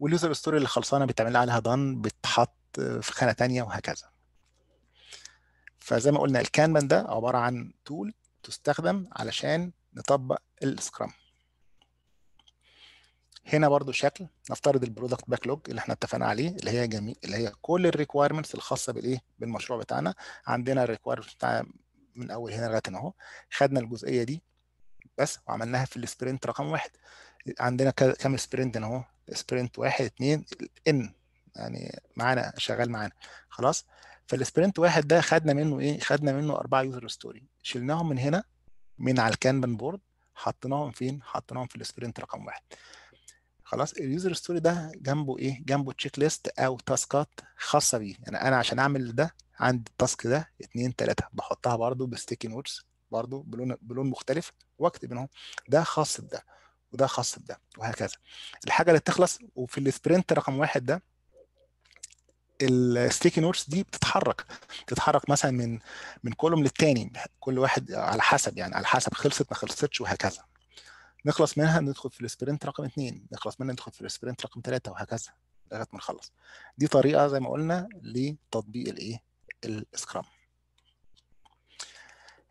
وال user story اللي خلصانة بيتعمل عليها done بتحط في خانة تانية وهكذا. فزي ما قلنا ال Kanban ده عبارة عن tool تستخدم علشان نطبق ال Scrum. هنا برضو شكل نفترض ال product backlog اللي إحنا اتفقنا عليه اللي هي جميع اللي هي كل ال requirements الخاصة بالإيه؟ بالمشروع بتاعنا. عندنا ال requirements بتاع من أول هنا لغاية أهو. خدنا الجزئية دي بس وعملناها في ال sprint رقم واحد. عندنا كام sprint هنا أهو؟ sprint واحد اتنين N يعني معانا شغال معانا. خلاص؟ فال sprint واحد ده خدنا منه إيه؟ خدنا منه أربعة user story شلناهم من هنا من على ال Kanban board حطيناهم فين؟ حطيناهم في ال sprint رقم واحد. خلاص ال user story ده جنبه إيه؟ جنبه check list أو task ات خاصة بيه. يعني أنا عشان أعمل ده عندي ال task ده اتنين تلاتة. بحطها برضو ب sticky notes برضو بلون بلون مختلف وأكتب هنا ده خاص بده وده خاص بده وهكذا. الحاجة اللي تخلص وفي ال sprint رقم واحد ده ال sticky notes دي بتتحرك. بتتحرك مثلا من من column للتاني كل واحد على حسب يعني على حسب خلصت ما خلصتش وهكذا. نخلص منها ندخل في ال sprint رقم اثنين نخلص منها ندخل في ال sprint رقم ثلاثة وهكذا لغاية ما نخلص دي طريقة زي ما قلنا لتطبيق الايه ال scrum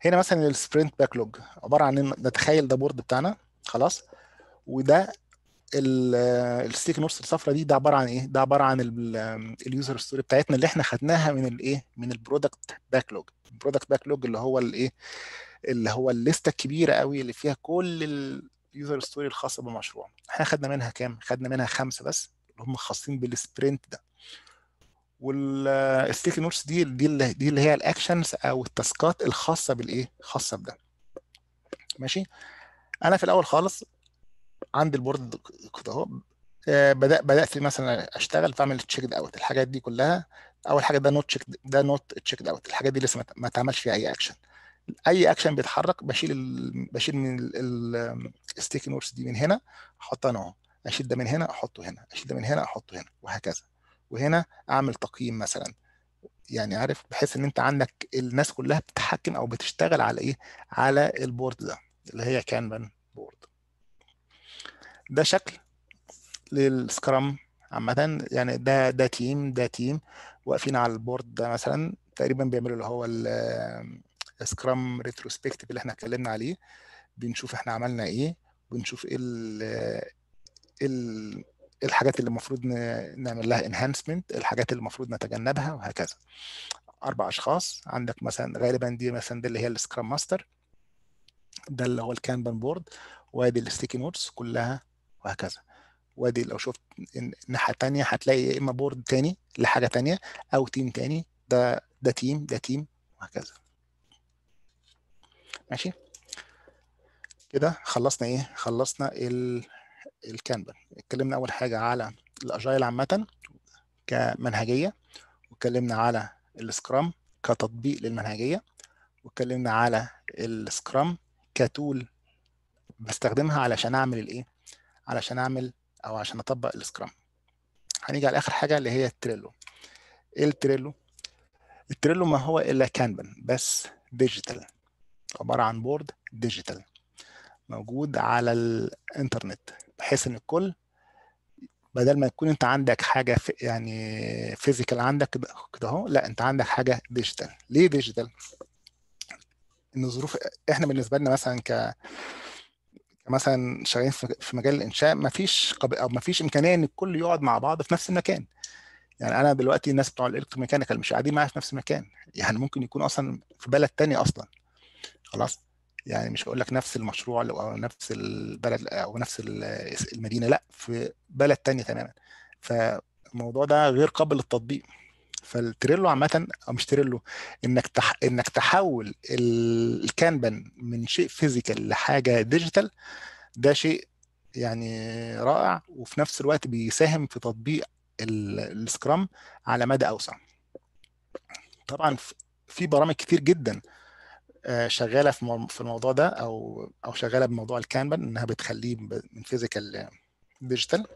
هنا مثلا ال sprint backlog عبارة عن نتخيل ده board بتاعنا خلاص وده ال sticky notes الصفرا دي ده عبارة عن إيه؟ ده عبارة عن ال user story بتاعتنا اللي إحنا خدناها من الايه؟ من ال product backlog ال product backlog اللي هو الايه؟ اللي هو ال list ة الكبيرة قوي اللي فيها كل ال user story الخاصة بالمشروع إحنا خدنا منها كام؟ خدنا منها خمسة بس اللي هم خاصين بال sprint ده. وال sticky notes دي دي اللي, دي اللي هي ال actions أو ال task ات الخاصة بالإيه؟ خاصة بده. ماشي؟ أنا في الأول خالص عندي ال board كده أهو. بدأ بدأت مثلا أشتغل فاعمل check out الحاجات دي كلها أول حاجة ده not check ده not check out الحاجات دي لسه ما اتعملش فيها أي اكشن أي اكشن بيتحرك بشيل ال... بشيل من ال sticky notes دي من هنا احطها أهو. أشيل ده من هنا أحطه هنا. أشيل ده من هنا أحطه هنا. وهكذا. وهنا أعمل تقييم مثلا. يعني عارف بحيث إن أنت عندك الناس كلها بتتحكم أو بتشتغل على إيه؟ على ال board ده اللي هي kanban board ده شكل لل scrum عامة. يعني ده ده تيم ده تيم واقفين على ال board ده مثلا. تقريبا بيعملوا اللي هو ال scrum retrospective اللي إحنا اتكلمنا عليه. بنشوف إحنا عملنا إيه بنشوف إيه ال الحاجات اللي المفروض نعمل لها enhancement الحاجات اللي المفروض نتجنبها وهكذا. أربع أشخاص. عندك مثلا غالبا دي مثلا دي اللي هي ال scrum master ده اللي هو ال kanban board وادي ال sticky notes كلها وهكذا. وادي لو شفت الناحيه الثانية هتلاقي يا إما board تاني لحاجة تانية أو team تاني. ده ده team ده team وهكذا. ماشي. كده خلصنا إيه؟ خلصنا ال اتكلمنا أول حاجة على ال agile عامة كمنهجية واتكلمنا على ال scrum كتطبيق للمنهجية واتكلمنا على ال scrum ك tool بستخدمها علشان أعمل الإيه؟ علشان أعمل أو عشان أطبق ال scrum. هنيجي على آخر حاجة اللي هي ال Trello. إيه ال Trello؟ ال Trello ما هو إلا kanban بس digital. عبارة عن board digital موجود على الإنترنت بحيث إن الكل بدل ما يكون أنت عندك حاجة في يعني physical عندك كده أهو لأ أنت عندك حاجة digital ليه digital إن الظروف إحنا بالنسبة لنا مثلا ك مثلا شغالين في مجال الإنشاء ما فيش قب... أو ما فيش إمكانية إن الكل يقعد مع بعض في نفس المكان. يعني أنا دلوقتي الناس بتوع الالكتروميكانيكال مش قاعدين معايا في نفس المكان. يعني ممكن يكون أصلا في بلد تاني أصلا. خلاص. يعني مش هقول لك نفس المشروع أو نفس البلد أو نفس المدينة لأ في بلد تاني تماما. فالموضوع ده غير قابل للتطبيق. فال Trello عامة أو مش Trello إنك تح... إنك تحول ال kanban من شيء physical لحاجة digital ده شيء يعني رائع وفي نفس الوقت بيساهم في تطبيق ال scrum على مدى أوسع. طبعا في برامج كتير جدا شغالة في الموضوع ده أو أو شغالة بموضوع ال kanban إنها بتخليه من physical digital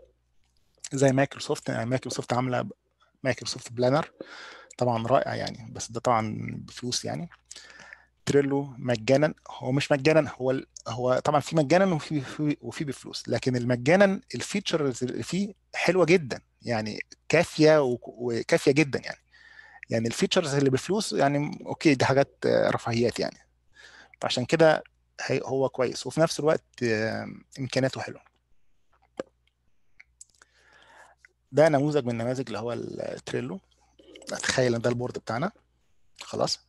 زي مايكروسوفت يعني مايكروسوفت عاملة Microsoft Planner. طبعا رائع يعني بس ده طبعا بفلوس يعني. Trello مجانا. هو مش مجانا هو هو طبعا في مجانا وفي في وفي بفلوس. لكن المجانا ال features اللي فيه حلوة جدا. يعني كافية وكافية جدا يعني. يعني ال features اللي بفلوس يعني okay دي حاجات رفاهيات يعني. فعشان كده هو كويس. وفي نفس الوقت إمكانياته حلوة. ده نموذج من النماذج اللي هو ال Trello. تخيل إن ده ال board بتاعنا. خلاص.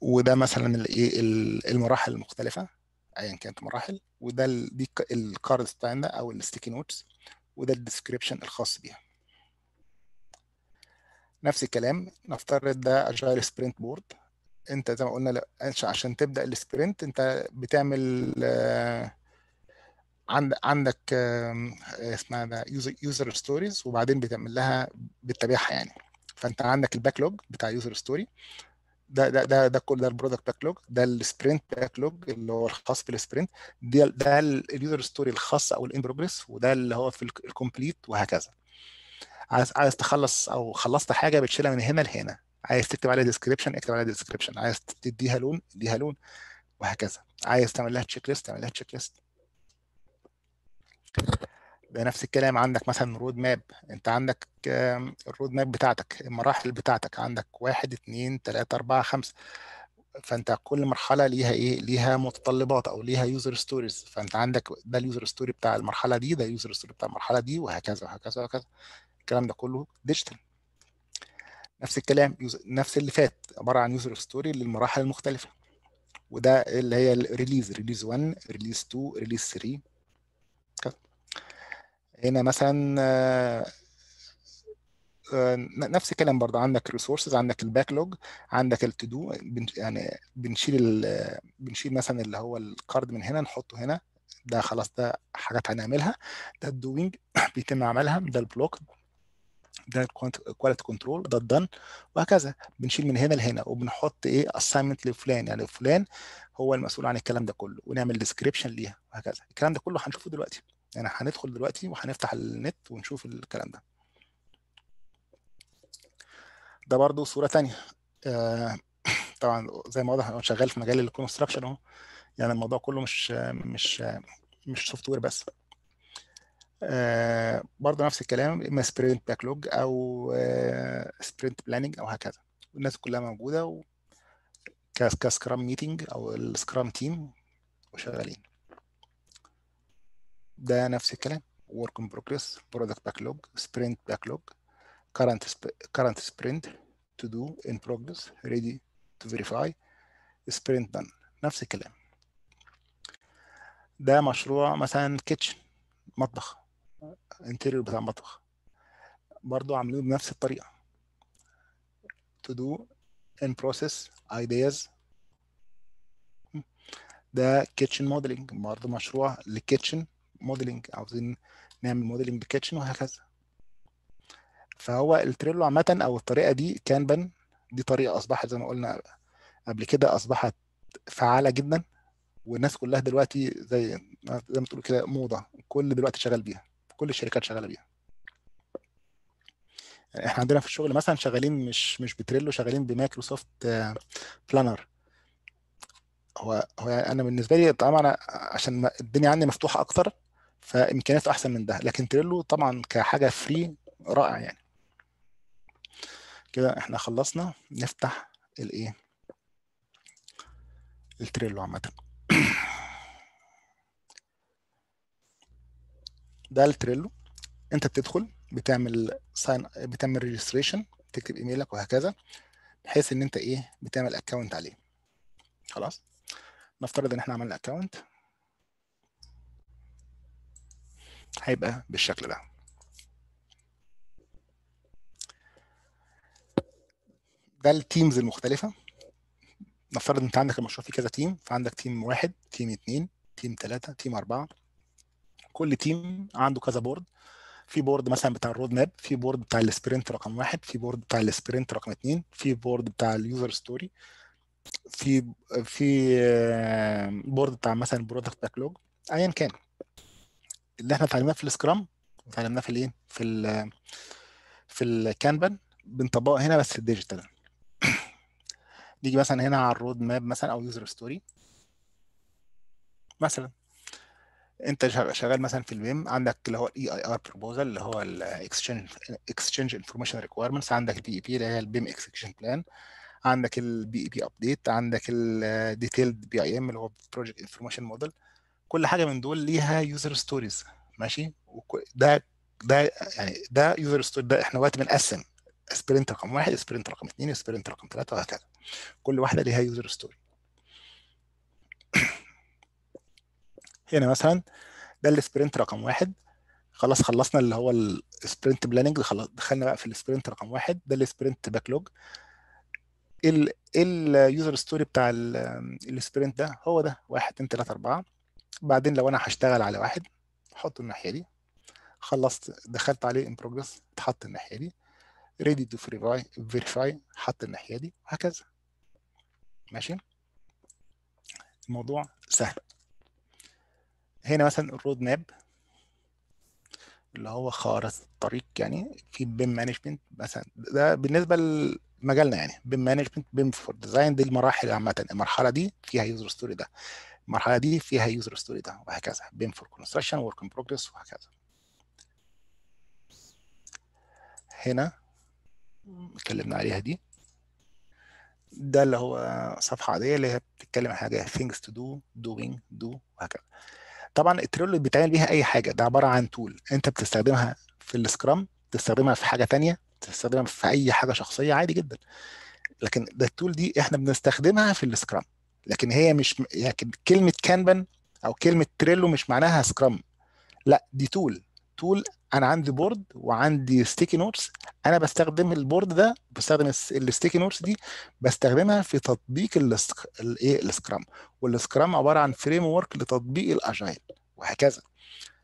وده مثلا الايه المراحل المختلفه ايا كانت المراحل وده دي ال cards بتاعنا أو ال sticky notes وده ال description الخاص بيها. نفس الكلام نفترض ده agile sprint board. أنت زي ما قلنا عشان تبدأ ال sprint أنت بتعمل عندك اسمها ده user stories وبعدين بتعمل لها بتتابعها يعني. فأنت عندك ال backlog بتاع user story ده ده ده ده كل ده ال product backlog ده ال sprint backlog اللي هو الخاص بال sprint ده ده ال user story الخاص أو ال in progress وده اللي هو في ال complete وهكذا. عايز عايز تخلص أو خلصت حاجة بتشيلها من هنا لهنا. عايز تكتب عليها description اكتب عليها description عايز تديها لون اديها لون وهكذا. عايز تعمل لها checklist تعمل لها checklist ده نفس الكلام عندك مثلا road map انت عندك ال road map بتاعتك المراحل بتاعتك. عندك واحد اتنين تلاتة أربعة خمسة. فأنت كل مرحلة ليها إيه؟ ليها متطلبات أو ليها user stories فأنت عندك ده ال user story بتاع المرحلة دي ده ال user story بتاع المرحلة دي وهكذا وهكذا وهكذا. الكلام ده كله digital نفس الكلام نفس اللي فات عبارة عن user story للمراحل المختلفة. وده اللي هي ال release release 1 release 2 release 3 كده هنا مثلا نفس الكلام برضه. عندك resources عندك ال backlog عندك ال to do يعني بنشيل بنشيل مثلا اللي هو ال card من هنا نحطه هنا. ده خلاص ده حاجات هنعملها. ده ال doing بيتم عملها. ده البلوك ده ال quality control ده ال done وهكذا. بنشيل من هنا لهنا وبنحط إيه assignment لفلان. يعني فلان هو المسؤول عن الكلام ده كله ونعمل description ليها وهكذا. الكلام ده كله هنشوفه دلوقتي. يعني هندخل دلوقتي وهنفتح النت ونشوف الكلام ده. ده برضو صورة تانية. آه طبعا زي ما واضح أنا شغال في مجال ال construction أهو. يعني الموضوع كله مش مش مش software بس. آه برضه نفس الكلام إما sprint backlog أو آه sprint planning أو هكذا. الناس كلها موجودة و ك scrum meeting أو ال scrum team وشغالين. ده نفس الكلام. work in progress product backlog sprint backlog current current sprint to do in progress ready to verify sprint done. نفس الكلام. ده مشروع مثلا kitchen مطبخ. interior بتاع مطبخ برضو عاملينه بنفس الطريقة. To do in process ideas. ده kitchen modeling برضه مشروع لل kitchen modeling عاوزين نعمل modeling بال kitchen وهكذا. فهو ال Trello عامة أو الطريقة دي Kanban دي طريقة أصبحت زي ما قلنا قبل كده أصبحت فعالة جدا. والناس كلها دلوقتي زي زي ما تقول كده موضة. كل دلوقتي شغال بيها. كل الشركات شغالة بيها. إحنا عندنا في الشغل مثلا شغالين مش مش ب Trello شغالين ب Microsoft Planner هو هو أنا بالنسبة لي طبعا أنا عشان الدنيا عندي مفتوحة أكتر فامكانياته أحسن من ده. لكن Trello طبعا كحاجة free رائع يعني. كده إحنا خلصنا. نفتح الايه ال Trello عامة. ده ال Trello. انت بتدخل بتعمل sign بتعمل registration تكتب إيميلك وهكذا بحيث إن أنت إيه بتعمل account عليه. خلاص؟ نفترض إن إحنا عملنا account هيبقى بالشكل ده. ده ال teams المختلفة. نفترض أنت عندك المشروع فيه كذا team فعندك team واحد team اتنين team تلاتة team أربعة. كل team عنده كذا board في board مثلا بتاع ال road map في board بتاع ال sprint رقم واحد في board بتاع ال sprint رقم اتنين في board بتاع ال user story في في board بتاع مثلا product backlog ايا كان. اللي إحنا اتعلمناه في ال scrum اتعلمناه في الإيه؟ في ال في ال Kanban بنطبقه هنا بس في ال digital نيجي مثلا هنا على ال road map مثلا أو user story مثلا. انت شغال مثلا في ال BIM عندك اللي هو ال EIR proposal اللي هو ال exchange exchange information requirements عندك ال BEP اللي هي ال BIM execution plan عندك ال BEP update عندك ال detailed PIM اللي هو project information model كل حاجة من دول ليها user stories ماشي؟ ده ده يعني ده user story ده إحنا وقت بنقسم sprint رقم واحد sprint رقم اثنين sprint رقم ثلاثة وهكذا. كل واحدة ليها user story هنا مثلا ده ال sprint رقم واحد. خلاص خلصنا اللي هو ال sprint planning دخلنا بقى في ال sprint رقم واحد ده ال sprint backlog إيه ال user story بتاع ال sprint ده هو ده واحد اتنين تلاتة أربعة. بعدين لو أنا هشتغل على واحد احطه الناحية دي. خلصت دخلت عليه in progress اتحط الناحية دي. ready to verify حط الناحية دي وهكذا. ماشي؟ الموضوع سهل. هنا مثلا ال road map اللي هو خارطة الطريق يعني في BIM management مثلا ده بالنسبة لمجالنا يعني BIM management BIM for design دي المراحل عامة. المرحلة دي فيها user story ده. المرحلة دي فيها user story ده وهكذا. BIM for construction work in progress وهكذا. هنا اتكلمنا عليها دي. ده اللي هو صفحة عادية اللي هي بتتكلم عن حاجة things to do doing do وهكذا. طبعا ال Trello بيتعمل بيها أي حاجة ده عبارة عن tool أنت بتستخدمها في ال scrum تستخدمها في حاجة تانية تستخدمها في أي حاجة شخصية عادي جدا. لكن ده ال tool دي إحنا بنستخدمها في ال scrum لكن هي مش لكن كلمة Kanban أو كلمة Trello مش معناها scrum لا دي tool tool أنا عندي board وعندي sticky notes أنا بستخدم ال board ده بستخدم ال sticky notes دي بستخدمها في تطبيق الايه ال scrum وال scrum عبارة عن framework لتطبيق ال agile وهكذا.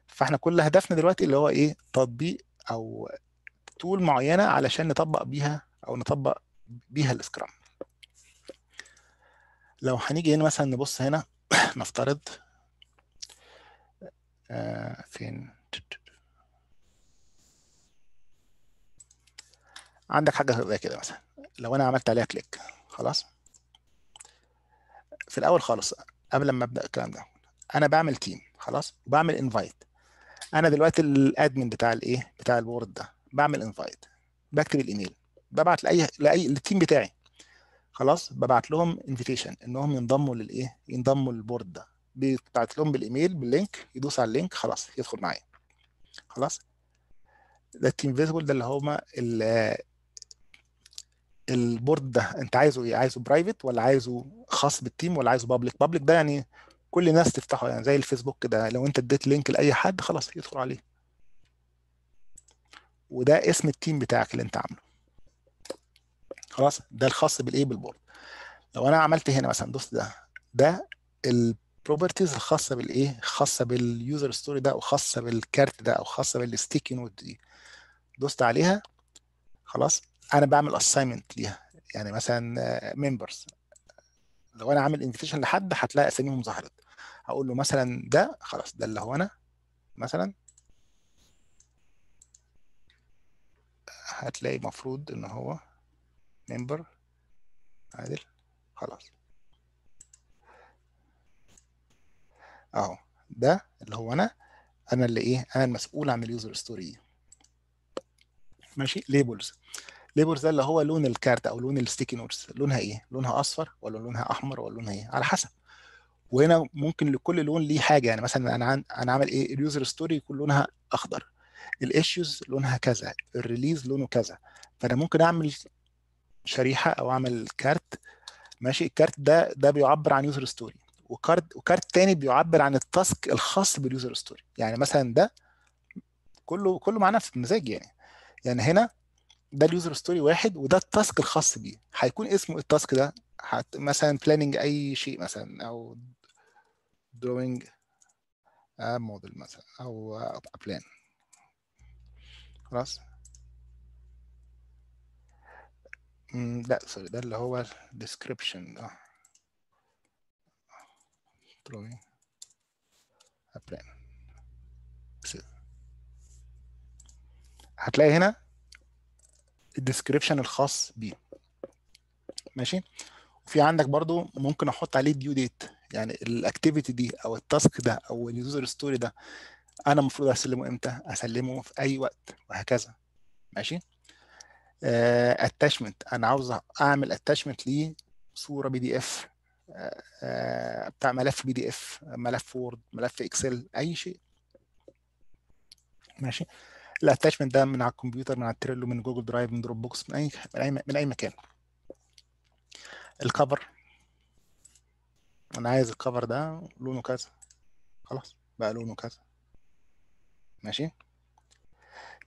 فاحنا كل هدفنا دلوقتي اللي هو إيه؟ تطبيق أو tool معينة علشان نطبق بيها أو نطبق بيها ال scrum لو هنيجي هنا مثلا نبص هنا نفترض آه فين؟ عندك حاجة زي كده مثلا. لو أنا عملت عليها click خلاص؟ في الأول خالص قبل ما أبدأ الكلام ده أنا بعمل team خلاص؟ وبعمل invite أنا دلوقتي ال admin بتاع الايه بتاع ال board ده بعمل invite بكتب الايميل ببعت لأي لأي لل team بتاعي. خلاص؟ ببعت لهم invitation إنهم ينضموا للايه ينضموا لل board ده. ببعت لهم بال email بال link يدوس على ال link خلاص يدخل معايا. خلاص؟ ده ال team visible ده اللي هما ال board ده انت عايزه إيه؟ عايزه private ولا عايزه خاص بال team ولا عايزه public public ده يعني كل الناس تفتحه يعني زي الفيسبوك كده لو انت اديت link لأي حد خلاص يدخل عليه. وده اسم ال team بتاعك اللي انت عامله. خلاص؟ ده الخاص بالايه بال board لو أنا عملت هنا مثلا دوست ده ده ال properties الخاصة بالإيه؟ خاصة بال user story ده أو خاصه بال card ده أو خاصه بال sticky note دي دوست عليها خلاص؟ أنا بعمل assignment ليها. يعني مثلا members لو أنا عامل invitation لحد هتلاقي أساميهم ظهرت. هقول له مثلا ده خلاص ده اللي هو أنا. مثلا هتلاقي مفروض إن هو member عادل. خلاص. أهو ده اللي هو أنا. أنا اللي إيه؟ أنا المسؤول عن ال user story ماشي؟ labels labels ده اللي هو لون ال card أو لون ال sticky notes لونها إيه؟ لونها أصفر ولا لونها أحمر ولا لونها إيه؟ على حسب. وهنا ممكن لكل لون ليه حاجة يعني مثلا أنا عن... أنا عامل إيه؟ ال user story يكون لونها أخضر. ال issues لونها كذا. ال release لونه كذا. فأنا ممكن أعمل شريحة أو أعمل card. ماشي؟ ال card ده ده بيعبر عن user story و card و card تاني بيعبر عن ال task الخاص بال user story يعني مثلا ده كله كله مع نفس المزاج يعني. يعني هنا ده ال user story واحد وده ال task الخاص بيه. هيكون اسمه ال task ده حت مثلا planning أي شيء مثلا أو drawing a model مثلا أو a plan. خلاص؟ لا sorry ده اللي هو description آه. Drawing a plan. هتلاقي هنا ال description الخاص بيه. ماشي؟ وفي عندك برضو ممكن أحط عليه due date يعني ال activity دي أو ال task ده أو ال user story ده أنا المفروض أسلمه إمتى؟ أسلمه في أي وقت وهكذا. ماشي؟ attachment أنا عاوز أعمل attachment صورة PDF بتاع ملف PDF ملف Word ملف Excel أي شيء. ماشي؟ ال attachment ده من على الكمبيوتر من على ال Trello من Google Drive من Dropbox من أي من أي من أي مكان. ال cover. أنا عايز ال cover ده لونه كذا. خلاص بقى لونه كذا. ماشي.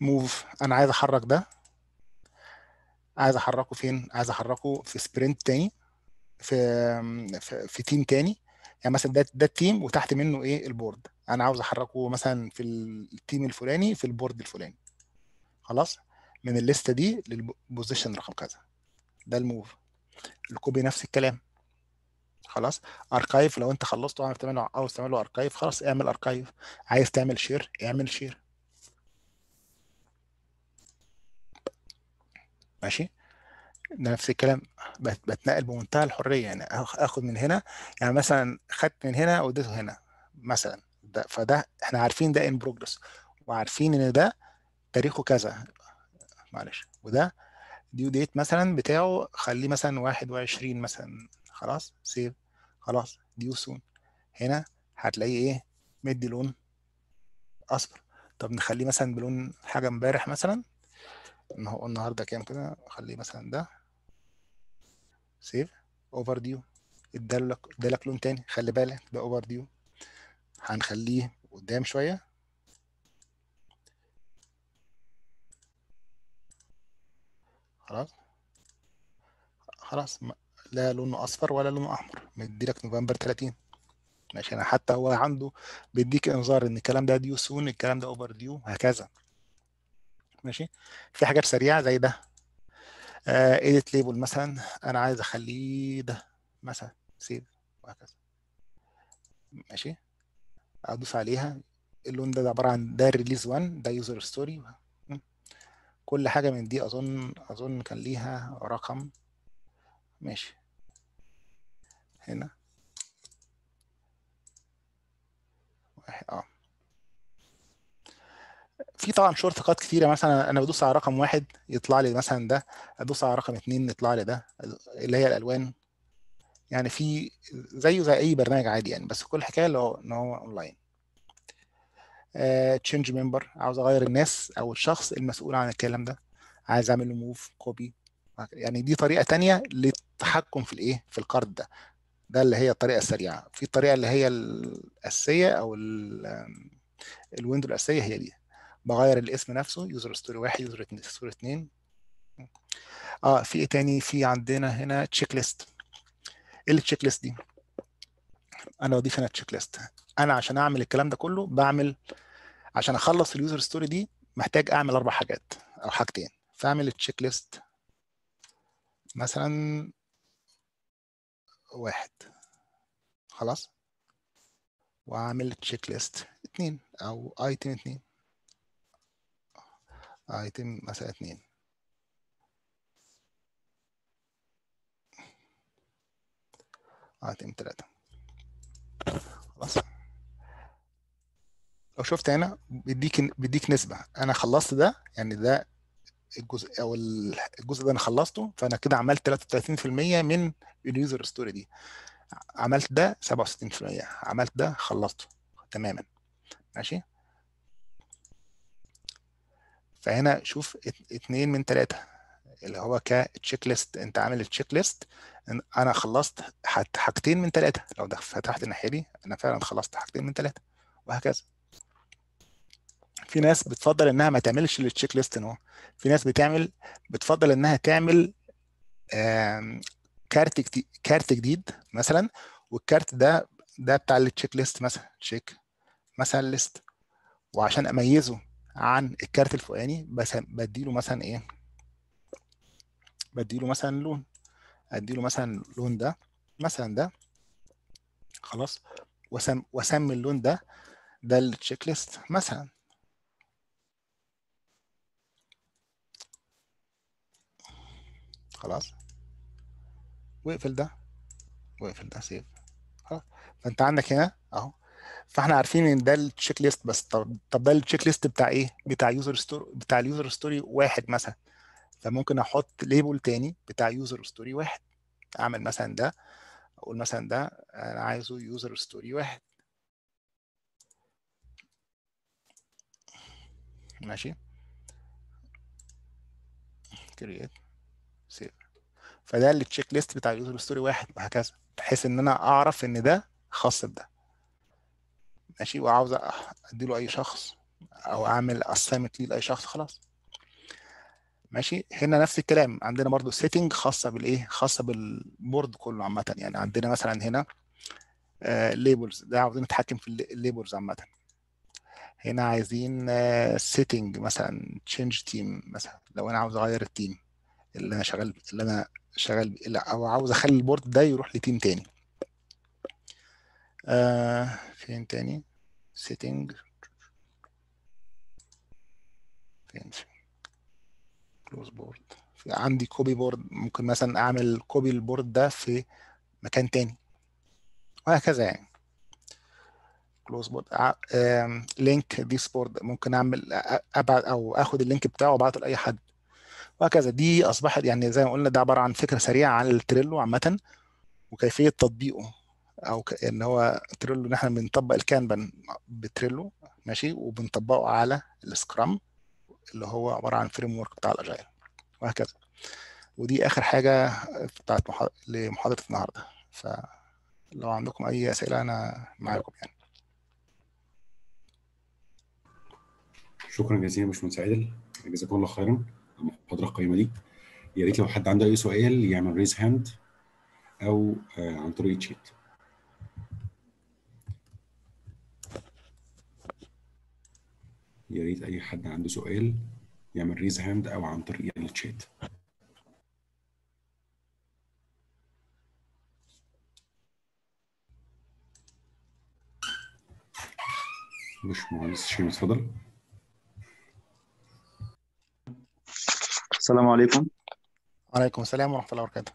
move أنا عايز أحرك ده. عايز أحركه فين؟ عايز أحركه في sprint تاني في في, في team تاني. يعني مثلا ده ده ال team وتحت منه إيه؟ ال board. أنا عاوز أحركه مثلا في ال team الفلاني في ال board الفلاني. خلاص؟ من ال list دي لل position رقم كذا. ده ال move. ال copy نفس الكلام. خلاص؟ archive لو أنت خلصته عاوز تعمله عاوز تعمله archive خلاص اعمل archive عايز تعمل share اعمل share ماشي؟ نفس الكلام. بت- بتنقل بمنتهى الحرية. يعني آخد من هنا. يعني مثلا خدت من هنا وديته هنا مثلا. ده فده إحنا عارفين ده in progress وعارفين إن ده تاريخه كذا. معلش. وده due date مثلا بتاعه خليه مثلا 21 مثلا. خلاص؟ save خلاص. due soon هنا هتلاقيه إيه؟ مدي لون أصفر. طب نخليه مثلا بلون حاجة امبارح مثلا. ان هو النهارده كام كده؟ خليه مثلا ده. save overdue ادالك ادالك لون تاني. خلي بالك ده overdue هنخليه قدام شوية. خلاص. خلاص. لا لونه أصفر ولا لونه أحمر. مديلك نوفمبر 30 ماشي. أنا حتى هو عنده بيديك إنذار إن الكلام ده due soon الكلام ده overdue هكذا ماشي. في حاجات سريعة زي ده. edit label مثلا. أنا عايز أخليه ده مثلا. save وهكذا. ماشي. ادوس عليها. اللون ده, ده عبارة عن ده release 1 ده user story كل حاجة من دي أظن أظن كان ليها رقم. ماشي. هنا. واحد آه. في طبعا shortcut كتيرة. مثلا أنا بدوس على رقم واحد يطلع لي مثلا ده أدوس على رقم اتنين يطلع لي ده اللي هي الألوان. يعني في زيه زي أي برنامج عادي يعني بس كل الحكاية اللي هو إن هو اونلاين change member عاوز أغير الناس أو الشخص المسؤول عن الكلام ده. عايز أعمل له move copy يعني دي طريقة تانية للتحكم في الإيه؟ في ال card ده. ده اللي هي الطريقة السريعة. في الطريقة اللي هي الأساسية أو ال- ال window الأساسية هي دي. بغير الاسم نفسه user story واحد user story اتنين. آه في إيه تاني؟ في عندنا هنا checklist إيه ال checklist دي. أنا بضيف هنا checklist أنا عشان أعمل الكلام ده كله بعمل عشان أخلص ال user story دي محتاج أعمل أربع حاجات أو حاجتين. فأعمل ال checklist مثلا واحد. خلاص؟ وأعمل checklist اتنين أو item اتنين. item مثلا اتنين. item تلاتة. خلاص. لو شفت هنا بيديك بيديك نسبة. أنا خلصت ده يعني ده الجزء أو ال- الجزء ده أنا خلصته فأنا كده عملت 33% من ال user story دي. عملت ده 67% عملت ده خلصته. تماما. ماشي؟ فهنا شوف ات- اتنين من تلاتة. اللي هو ك checklist انت عامل ال checklist أنا خلصت حاجتين من تلاتة. لو ده فتحت الناحية دي أنا فعلا خلصت حاجتين من تلاتة وهكذا. في ناس بتفضل إنها ما تعملش ال checklist هو في ناس بتعمل بتفضل إنها تعمل card card جديد مثلا وال card ده ده بتاع ال checklist مثلا. check مثلا list وعشان أميزه عن الكارت الفوقاني بس بديله مثلا إيه بديله مثلا لون أديله مثلا اللون ده مثلا ده خلاص وسم وأسمي اللون ده ده التشيك ليست مثلا. خلاص. واقفل ده واقفل ده سيف. خلاص. فأنت عندك هنا أهو. فإحنا عارفين إن ده ال checklist بس طب طب ده ال checklist بتاع إيه؟ بتاع user story بتاع ال user story واحد مثلا. فممكن أحط label تاني بتاع user story واحد. أعمل مثلا ده أقول مثلا ده أنا عايزه user story واحد. ماشي. create save فده ال checklist بتاع ال user story واحد وهكذا. بحيث إن أنا أعرف إن ده خاص بده. ماشي؟ وعاوز أديله أي شخص أو أعمل assignment ليه لأي شخص خلاص. ماشي؟ هنا نفس الكلام. عندنا برضو setting خاصة بالإيه؟ خاصة بال board كله عامة. يعني عندنا مثلا هنا labels ده عاوزين نتحكم في ال labels عامة. هنا عايزين setting مثلا change team مثلا. لو أنا عاوز أغير ال team اللي أنا شغال اللي أنا شغال لا أو عاوز أخلي ال board ده يروح ل team تاني. آه فين تاني؟ setting فين؟ close board عندي copy board ممكن مثلا أعمل copy ال board ده في مكان تاني. وهكذا يعني. close board link this board ممكن أعمل أبعت أو آخد ال link بتاعه وأبعته لأي حد. وهكذا. دي أصبحت يعني زي ما قلنا ده عبارة عن فكرة سريعة عن ال Trello عامة وكيفية تطبيقه. أو ك... إن هو Trello إن إحنا بنطبق ال Kanban ب Trello ماشي وبنطبقه على ال Scrum. اللي هو عبارة عن framework بتاع ال Agile وهكذا. ودي آخر حاجة بتاعت محا... لمحاضرة النهارده. فلو عندكم أي أسئلة أنا معاكم يعني. شكرا جزيلا باشمهندس عادل. جزاكم الله خيرا على المحاضرة القيمة دي. يا ريت لو حد عنده أي سؤال يعمل raise hand أو آه عن طريق تشيت يا ريت أي حد عنده سؤال يعمل raise hand أو عن طريق التشات باشمهندس شيماء اتفضل. السلام عليكم. وعليكم السلام ورحمة الله وبركاته.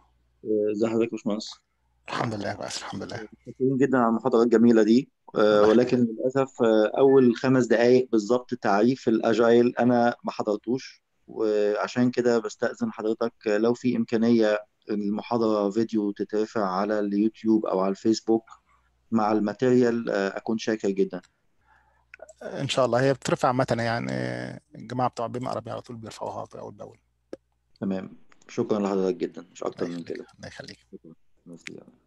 ازي حضرتك يا باشمهندس؟ الحمد لله كويس الحمد لله. متشكرين جدا على المحاضرة الجميلة دي. آه، ولكن للأسف آه، أول خمس دقائق بالظبط تعريف الأجايل أنا ما حضرتوش. وعشان كده بستأذن حضرتك آه، لو في إمكانية المحاضرة فيديو تترفع على اليوتيوب أو على الفيسبوك مع الماتيريال أكون شاكر جدا. إن شاء الله. هي بترفع عامة يعني الجماعة بتوع بيم عربي على طول بيرفعوها أول بأول. تمام. شكرا لحضرتك جدا. مش أكتر من كده. الله يخليك. Buenos días.